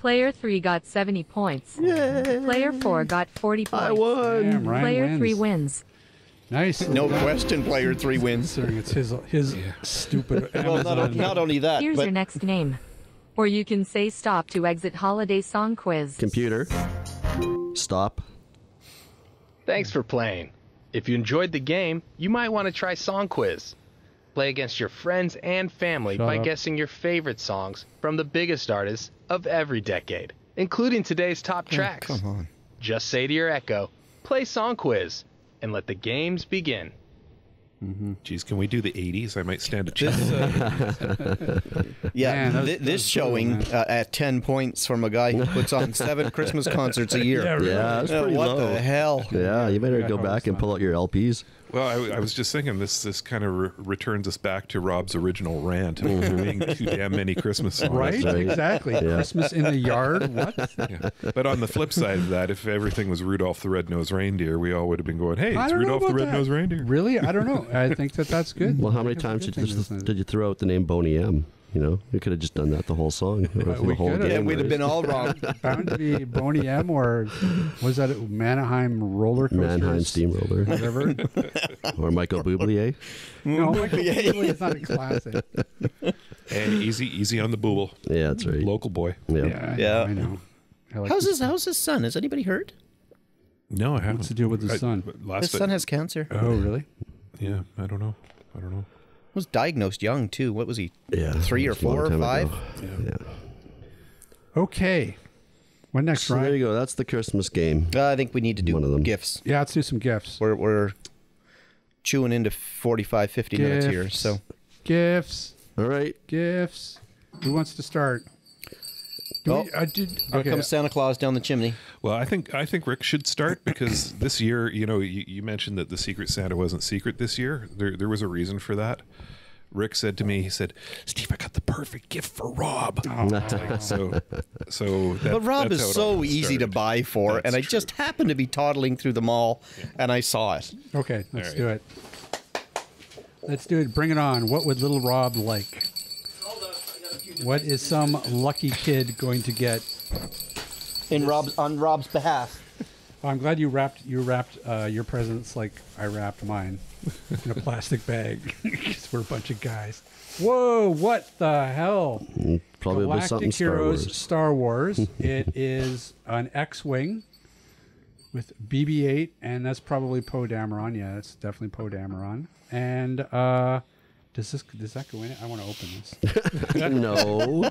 Player 3 got 70 points. Player 4 got 40 points. I won. Damn, Ryan Player wins. 3 wins. Nice. No question, player three wins. Considering it's his his stupid Well, not, Amazon. not only that, Here's but your next name. Or you can say stop to exit holiday song quiz. Computer, stop. Thanks for playing. If you enjoyed the game, you might want to try Song Quiz. Play against your friends and family Shut by up. guessing your favorite songs from the biggest artists of every decade, including today's top oh, tracks. come on. Just say to your Echo, play Song Quiz, and let the games begin. Geez, can we do the 80s? I might stand a chance. Yeah, Man, that was- this showing man. uh, at 10 points from a guy who puts on seven Christmas concerts a year. Yeah, really. Yeah, that's Uh, what low. the hell? Yeah, you better Yeah, go back and pull out your LPs. Well, I, I was just thinking this this kind of re- returns us back to Rob's original rant of there being too damn many Christmas songs. Right? right. Exactly. Yeah. Christmas in the yard. What? Yeah. But on the flip side of that, if everything was Rudolph the Red-Nosed Reindeer, we all would have been going, "Hey, it's Rudolph the. Red-Nosed Reindeer." Really? I don't know. I think that that's good. Well, how many times did you, just, did you throw out the name Boney M? You know, we could have just done that the whole song, or the we whole could've. game. And we'd have been all wrong. bound to be Boney M or was that Mannheim roller coaster? Mannheim Steamroller Whatever. or Michael Bublé. no, Michael Bublé is not a classic. And easy, easy on the booble. Yeah, that's right. Local boy. Yeah. Yeah, I Yeah. know. I know. I like How's his How's his son? Has anybody heard? No, I haven't. What's to deal with his I- son? Last His son has cancer. Oh, really? Yeah, I don't know. I don't know. Was diagnosed young too. What was he? Yeah. Three or It's a long four or five? ago. Yeah. Okay. What next, So there you go. That's the Christmas game. Uh, I think we need to do One of them. gifts. Yeah, let's do some gifts. We're we're chewing into 45, 50 minutes here. So Gifts. All right. Gifts. Who wants to start? Do Oh, we, uh, did, here okay. comes Santa Claus down the chimney. Well, I think I think Rick should start because this year, you know, you, you mentioned that the Secret Santa wasn't secret this year. There there was a reason for that. Rick said to me, he said, "Steve, I got the perfect gift for Rob." Oh, so, so that, But Rob that's is so all easy to buy for, That's and I true. just happened to be toddling through the mall, and I saw it. Okay, let's right. do it. Let's do it. Bring it on. What would little Rob like? What is some lucky kid going to get? In Rob's on Rob's behalf. I'm glad you wrapped you wrapped uh, your presents like I wrapped mine in a plastic bag because we're a bunch of guys. Whoa! What the hell? Probably was Galactic something Star Heroes Wars. Star Wars. it is an X-wing with BB-8, and that's probably Poe Dameron. Yeah, that's definitely Poe Dameron. And uh, Does this does that go in it? I want to open this. no,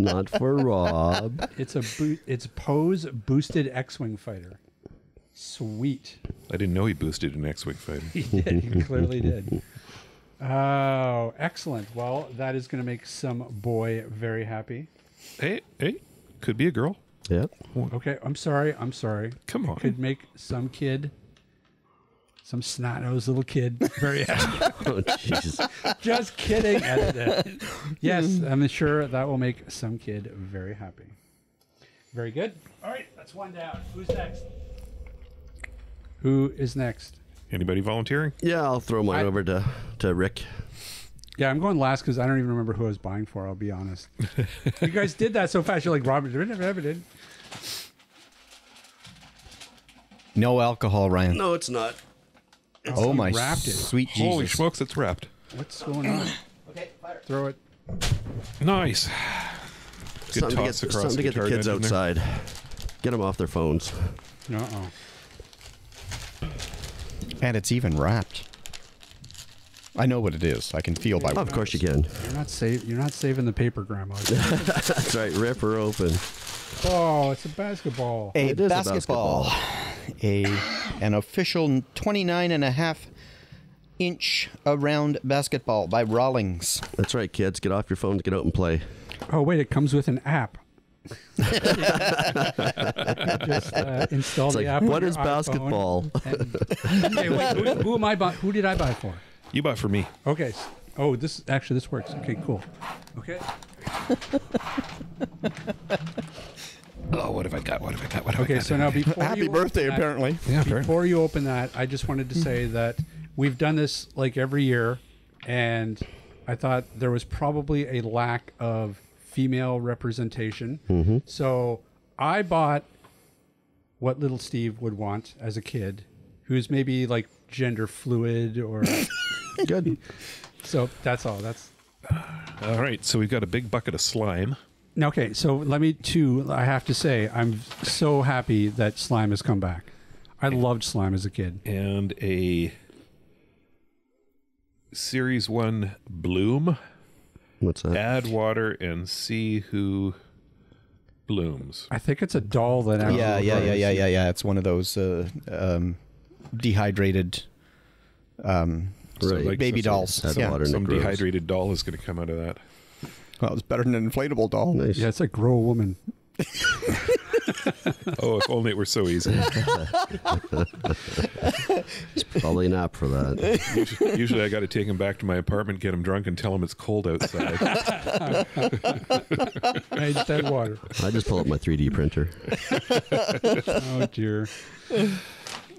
not for Rob. It's a bo- it's Poe's boosted X-wing fighter. Sweet. I didn't know he boosted an X-wing fighter. He did. He clearly did. Oh, excellent. Well, that is going to make some boy very happy. Hey, hey, could be a girl. Yep. Okay, I'm sorry. I'm sorry. Come on. Could make some kid, some snot nosed little kid, very happy. Oh, jeez. Just kidding. Yes, I'm sure that will make some kid very happy. Very good. All right, that's one down. Who's next? Who is next? Anybody volunteering? Yeah, I'll throw mine I- over to, to Rick. Yeah, I'm going last because I don't even remember who I was buying for. I'll be honest. you guys did that so fast. You're like Robert never did. No alcohol, Ryan. No, it's not. Oh my wrapped it. sweet Jesus! Holy smokes, it's wrapped. What's going on? okay, fire. Throw it. Nice. Good something to get, across something to get the kids neck in there. outside. Get them off their phones. Uh oh. And it's even wrapped. I know what it is. I can feel by. Of course you can. You're not save. You're not saving the paper, Grandma. That's right. Rip her open. oh, it's a basketball. A It is a basketball. A an official 29 and a half inch around basketball by Rawlings. That's right, kids. Get off your phones. Get out and play. Oh wait, it comes with an app. Just uh, install It's the like, app. on what your is iPhone basketball? and- hey, wait, who, who am I buy? Who did I buy for? You bought for me. Okay. Oh, this actually this works. Okay, cool. Okay. Oh, what have I got? What have I got? What have I Okay, so now before Happy you birthday, that- apparently. Yeah, fair. Before you open that, I just wanted to say mm-hmm. that we've done this like every year, and I thought there was probably a lack of female representation. Mm-hmm. So I bought what little Steve would want as a kid, who's maybe like gender fluid or. Good. So that's all. That's All right, so we've got a big bucket of slime. Okay. So let me too. I have to say, I'm so happy that slime has come back. I loved slime as a kid. and a series one bloom What's that? add water and see who blooms I think it's a doll that. actually Yeah, yeah, yeah, yeah, yeah, yeah. It's one of those uh, um, dehydrated um, Right. like baby so- dolls. Add yeah. water and it some dehydrated doll is going to come out of that Well, it's better than an inflatable doll. Nice. Yeah, it's like grow a woman. oh if only it were so easy it's Probably not for that. usually, usually i got to take him back to my apartment get him drunk and tell him it's cold outside Made that water. I just pull up my 3D printer. Oh dear.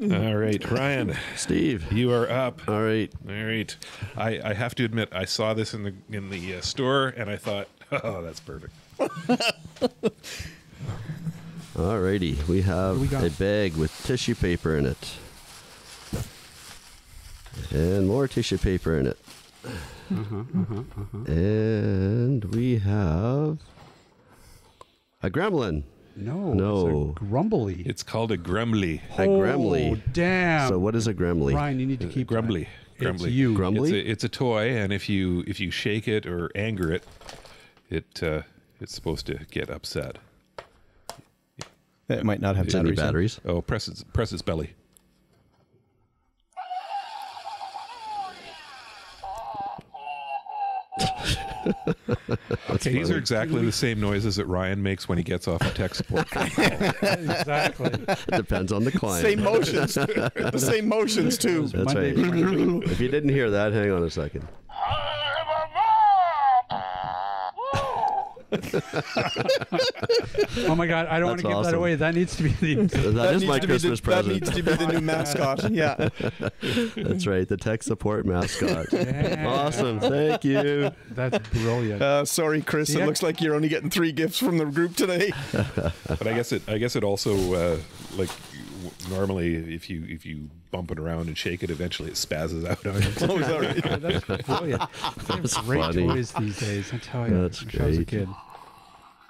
Mm-hmm. all right ryan Steve. you are up All right. all right i i have to admit i saw this in the in the uh, store and i thought oh that's perfect Alrighty. We have we got? a bag with tissue paper in it. And more tissue paper in it. Mm-hmm, mm-hmm, and we have a gremlin. No. No. It's a grumbly. it's called a grumbly A gremlin. Oh, damn. So what is a gremlin? Ryan, you need to keep grumbly that. grumbly It's you. Grum- It's Grumbly? a, it's a toy, and if you if you shake it or anger it, it uh, it's supposed to get upset. It might not have Any batteries. batteries? Oh, press its press its belly. Okay, These are exactly the same noises that Ryan makes when he gets off a tech support. call. exactly. It depends on the client. Same motions. the same motions too. That's Monday, right. if you didn't hear that, hang on a second. Oh my God, I don't want to That's give that away. That needs to be the. That is needs my to be the- Christmas That needs to be the new mascot. Yeah. That's right, the tech support mascot. Yeah. Awesome, thank you. That's brilliant. Uh, sorry, Chris. See, it looks like you're only getting three gifts from the group today. but I guess it I guess it also uh, like w- normally if you if you bump it around and shake it, eventually it spazzes out on you. oh, sorry. That's brilliant. They have That's great funny. toys these days. I tell you. That's Wish I was a kid.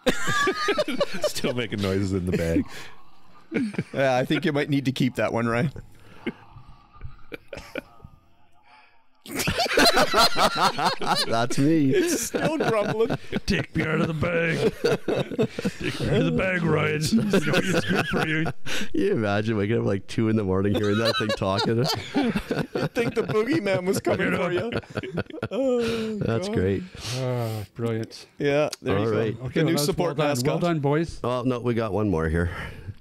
Still making noises in the bag. Yeah, I think you might need to keep that one, right? That's me. Still grumbling. Take me out of the bag. Take me out of the bag, Ryan. You know it's good for you. you imagine waking up like two in the morning hearing that thing talking? I think the boogeyman was coming for you. Oh, That's God. great. Oh, brilliant. Yeah, there All you right. go. Okay, the new well, that's support well done. mascot. Well done, boys. Oh no, we got one more here.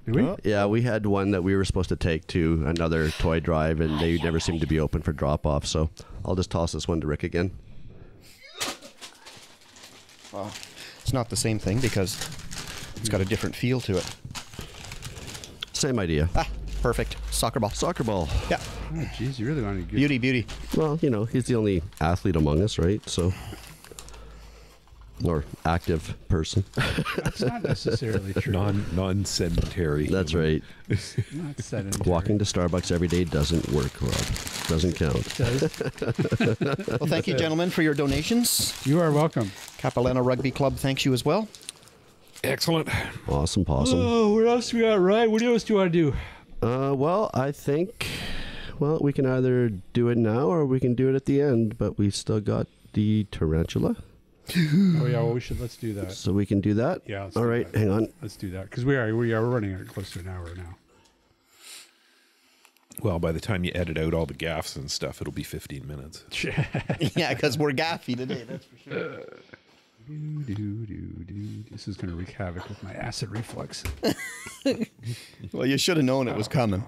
Do we? Oh. Yeah, we had one that we were supposed to take to another toy drive, and they never seemed to be open for drop off. So I'll just toss this one to Rick again. Well, it's not the same thing because it's got a different feel to it. Same idea. Ah, perfect. Soccer ball. Soccer ball. Yeah. Oh, jeez, you really want to get Beauty, beauty. Well, you know, he's the only athlete among us, right? So, or active person. That's not necessarily true. Non non sedentary. That's right. Not sedentary. Walking to Starbucks every day doesn't work, Rob. Doesn't count. Does. Well, thank you, gentlemen, for your donations. You are welcome. Capilano Rugby Club thanks you as well. Excellent. Awesome possum. Oh, what else we got, right? What else do you want to do? Uh, well, I think, well, we can either do it now or we can do it at the end, but we still got the tarantula, Oh yeah, well we should let's do that. so we can do that. Yeah. Let's All do right, that. hang on. Let's do that because we are we are running at close to an hour now. Well, by the time you edit out all the gaffs and stuff, it'll be 15 minutes. yeah, because we're gaffy today. That's for sure. Do, do, do, do. This is going to wreak havoc with my acid reflux. Well, you should have known it was coming.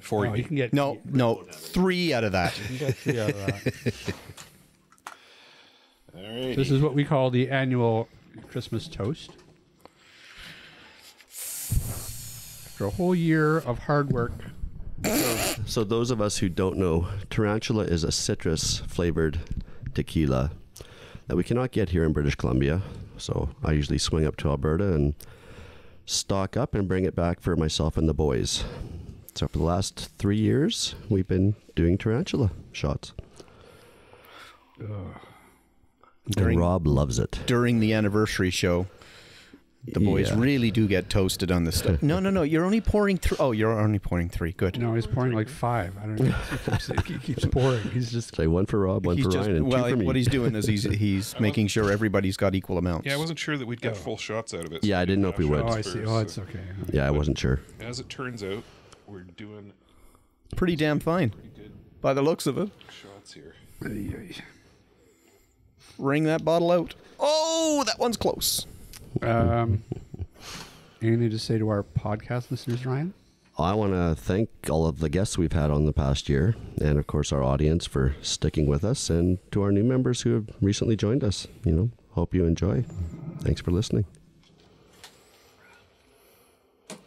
For Oh, you can get No, no, three out of that. you can get three out of that. All right. This is what we call the annual Christmas toast. After a whole year of hard work, So those of us who don't know, tarantula is a citrus flavored tequila that we cannot get here in British Columbia. So I usually swing up to Alberta and stock up and bring it back for myself and the boys. So for the last three years, we've been doing tarantula shots. During- Rob loves it. During the anniversary show, the boys Yeah. really do get toasted on this stuff. No, no, no. You're only pouring three. Oh, you're only pouring three. Good. no, he's pouring like five. I don't know. He keeps, he keeps pouring. He's just Say one for Rob, one for just Ryan, and well. two for me. What he's doing is he's he's making sure everybody's got equal amounts. Yeah, I wasn't sure that we'd get oh. full shots out of it. Yeah, I didn't know if we would. Oh, I see. Oh, it's okay. yeah, I wasn't sure. As it turns out, we're doing pretty damn fine pretty good by the looks of it. shots here. Ring that bottle out. Oh, that one's close. Um, anything to say to our podcast listeners, Ryan? I want to thank all of the guests we've had on the past year, and of course our audience for sticking with us, and to our new members who have recently joined us. You know, hope you enjoy. Thanks for listening. All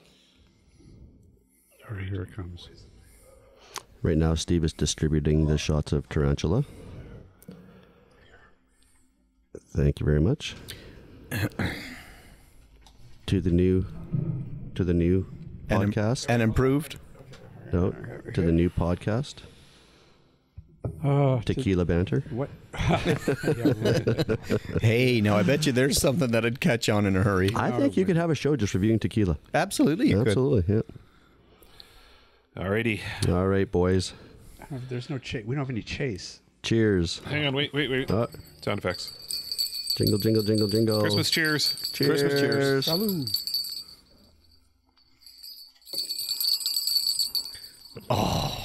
right, here it comes. Right now, Steve is distributing the shots of tarantula. Thank you very much. to the new, to the new And im- podcast. and improved. no, to the new podcast. Oh, Tequila banter. What? Hey, now I bet you there's something that'd catch on in a hurry. I think you could have a show just reviewing tequila. Absolutely, you could. Absolutely, yeah. Alrighty. All right, boys. There's no chase. We don't have any chase. Cheers. Hang on, wait, wait, wait. Uh, Sound effects. Jingle, jingle, jingle, jingle. Christmas cheers. Cheers. Christmas cheers. Salud. Oh.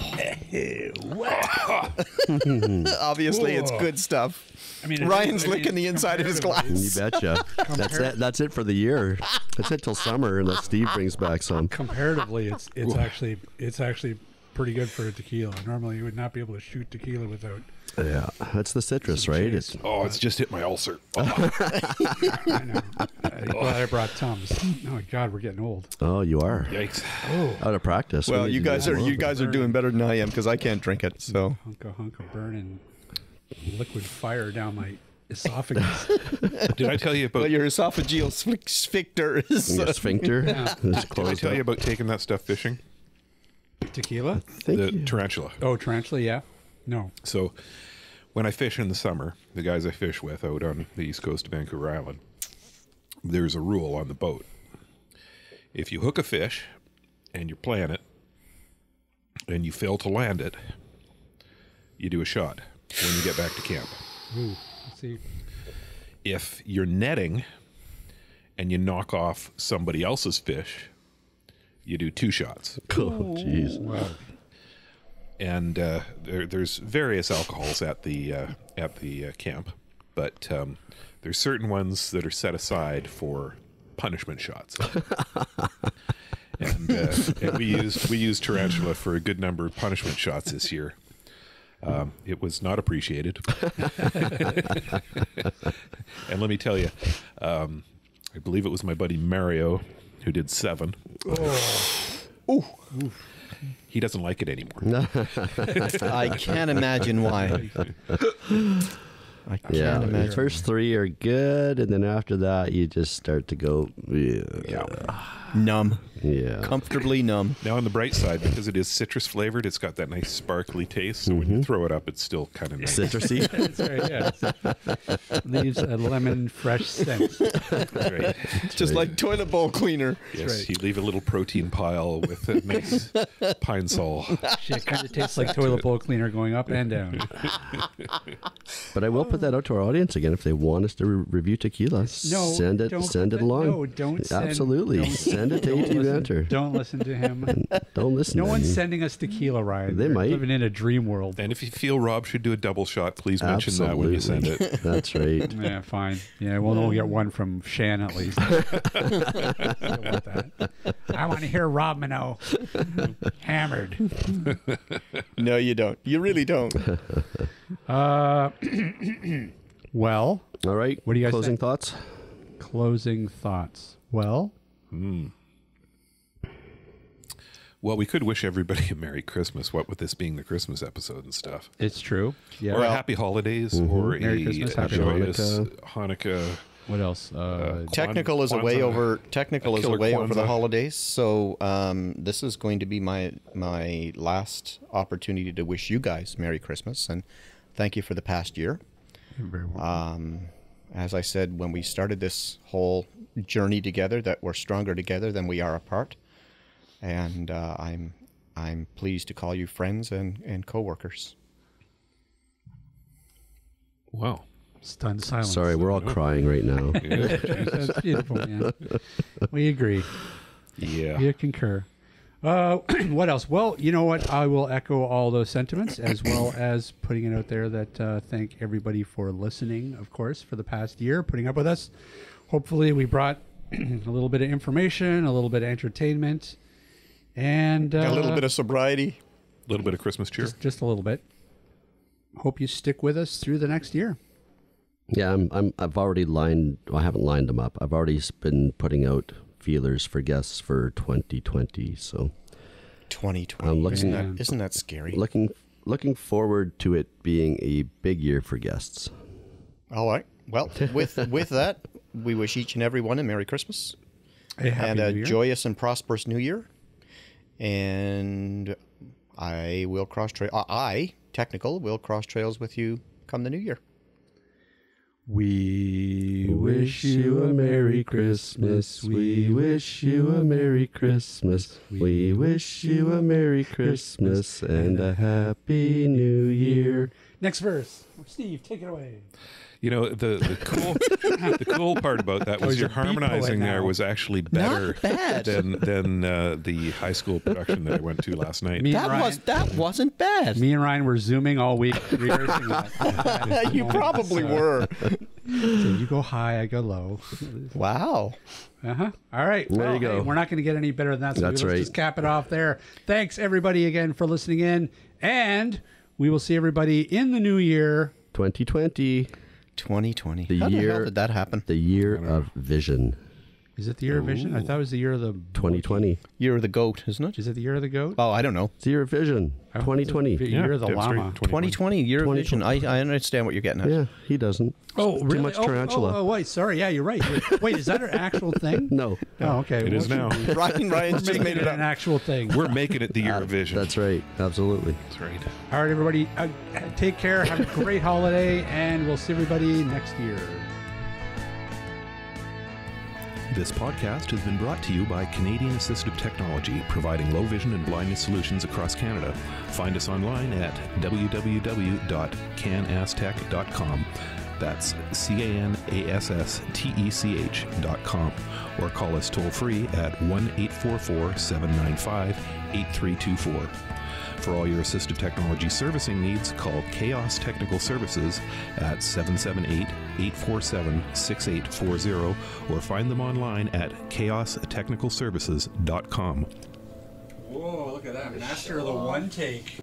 Obviously, it's good stuff. I mean, Ryan's I mean, licking the inside of his glass. You glass. betcha. that's it. That's it for the year. That's it till summer, unless Steve brings back some. Comparatively, it's it's actually it's actually pretty good for a tequila. Normally, you would not be able to shoot tequila without. Yeah, that's the citrus, right? It's Oh, it's just hit my ulcer. I know. I'm glad I brought tums. Oh God, we're getting old. oh, you are Yikes. Oh. out of practice. Well, need you guys are you often. guys are doing better than I am because I can't drink it. So Hunk of hunk of burning liquid fire down my esophagus. Did I tell you about well, your esophageal sphincter is. Your sphincter is Did I closed tell you about taking that stuff fishing? Tequila? Uh, thank the you. tarantula. Oh, tarantula. Yeah. No. So when I fish in the summer, the guys I fish with out on the east coast of Vancouver Island, there's a rule on the boat. If you hook a fish and you plan it and you fail to land it, you do a shot when you get back to camp. Ooh, let's see. If you're netting and you knock off somebody else's fish, you do two shots. Oh, jeez. Wow. and uh, there, there's various alcohols at the uh, at the uh, camp, but um, there's certain ones that are set aside for punishment shots. and, uh, and we used we used tarantula for a good number of punishment shots this year. Um, it was not appreciated, and let me tell you, um, I believe it was my buddy Mario who did seven. Oh. Ooh. He doesn't like it anymore. I can't imagine why. I can't Yeah, the imagine. first three are good, and then after that, you just start to go, yeah, Numb. Yeah. Comfortably numb. Now, on the bright side, because it is citrus flavored, it's got that nice sparkly taste. So when you mm-hmm. throw it up, it's still kind of nice. Citrusy. That's right, yeah. Leaves a lemon fresh scent. That's right. Just like toilet bowl cleaner. Yes, right. you leave a little protein pile with a nice pine sol. Shit kind of tastes like toilet bowl cleaner going up and down. But I will put that out to our audience again if they want us to re- review tequila. No, send it, send it along. no, don't send- Absolutely, don't- send it to Don't AT listen, Banter. don't listen to him. Don't listen. No to one's me. sending us tequila, Ryan. They We're might. living in a dream world. And if you feel Rob should do a double shot, please mention that when you send it. That's right. Yeah, fine. Yeah, we'll only get one from Shan at least. I want that. I want to hear Rob Mineault hammered. No, you don't. You really don't. Uh, well, All right. What do you guys Closing think? thoughts? closing thoughts. Well, Well, we could wish everybody a Merry Christmas, what with this being the Christmas episode and stuff. it's true. Yeah. Or a Happy Holidays, or Merry a, Christmas, a Happy joyous Hanukkah. Hanukkah. what else? Uh, Technical is a way Kwanzaa. over. Technical A is a killer way over the holidays. So um, this is going to be my my last opportunity to wish you guys Merry Christmas and thank you for the past year. very well. Um, as I said when we started this whole journey together, that we're stronger together than we are apart, and uh, I'm I'm pleased to call you friends and and coworkers. Wow. Stunned silence. Sorry, we're all crying right now. That's beautiful, man. We agree. Yeah. You concur. Uh, what else? Well, you know what? I will echo all those sentiments as well as putting it out there that uh, thank everybody for listening, of course, for the past year, putting up with us. Hopefully, we brought a little bit of information, a little bit of entertainment, and uh, a little bit of sobriety. A little bit of Christmas cheer. just, just a little bit. Hope you stick with us through the next year. Yeah, I'm, I'm. I've already lined. Well, I haven't lined them up. I've already been putting out feelers for guests for 2020. So 2020. I'm looking- isn't, that, isn't that scary? looking looking forward to it being a big year for guests. All right. Well, with with that, we wish each and every one a Merry Christmas A happy and a New Year. joyous and prosperous New Year. And I will cross trail. Uh, I technical will cross trails with you come the New Year. We wish you a Merry Christmas. We wish you a Merry Christmas. We wish you a Merry Christmas and a Happy New Year. Next verse. Steve, take it away. You know the the cool the cool part about that Oh, was your a beat poet harmonizing there was actually better than than uh, the high school production that I went to last night. Me That Ryan, was that wasn't bad. me and Ryan were zooming all week rehearsing that. you probably So- were. So you go high, I go low. Wow. Uh huh. All right. There Well, you go. hey, we're not going to get any better than that. So That's let's right. just cap it off there. Thanks everybody again for listening in, and we will see everybody in the new year. 2020, 2020. The How the hell year- did that happen? the year of vision. Is it the year of vision? I thought it was the year of the. 2020. Year of the goat, isn't it? Is it the year of the goat? Oh, I don't know. It's the year of vision. I hope 2020. it's the Yeah, of the damn straight, llama. 2020, year of vision. I, I understand what you're getting at. Yeah, he doesn't. Oh, Too really? much Oh, tarantula. Oh, oh, wait. Sorry. Yeah, you're right. Wait, is that an actual thing? No, Oh, okay. It is Well, now. Ryan Ryan's just made it it an actual thing. We're making it the year of vision. that's right. Absolutely. That's right. All right, everybody. Uh, take care. Have a great holiday, and we'll see everybody next year. This podcast has been brought to you by Canadian Assistive Technology, providing low vision and blindness solutions across Canada. Find us online at www.canasstech.com. That's C A N A S S T E C H dot com. Or call us toll free at 1 844 795 8324. For all your assistive technology servicing needs, call Chaos Technical Services at 778 847 6840 or find them online at chaostechnicalservices.com. Whoa, look at that. Master of the one take.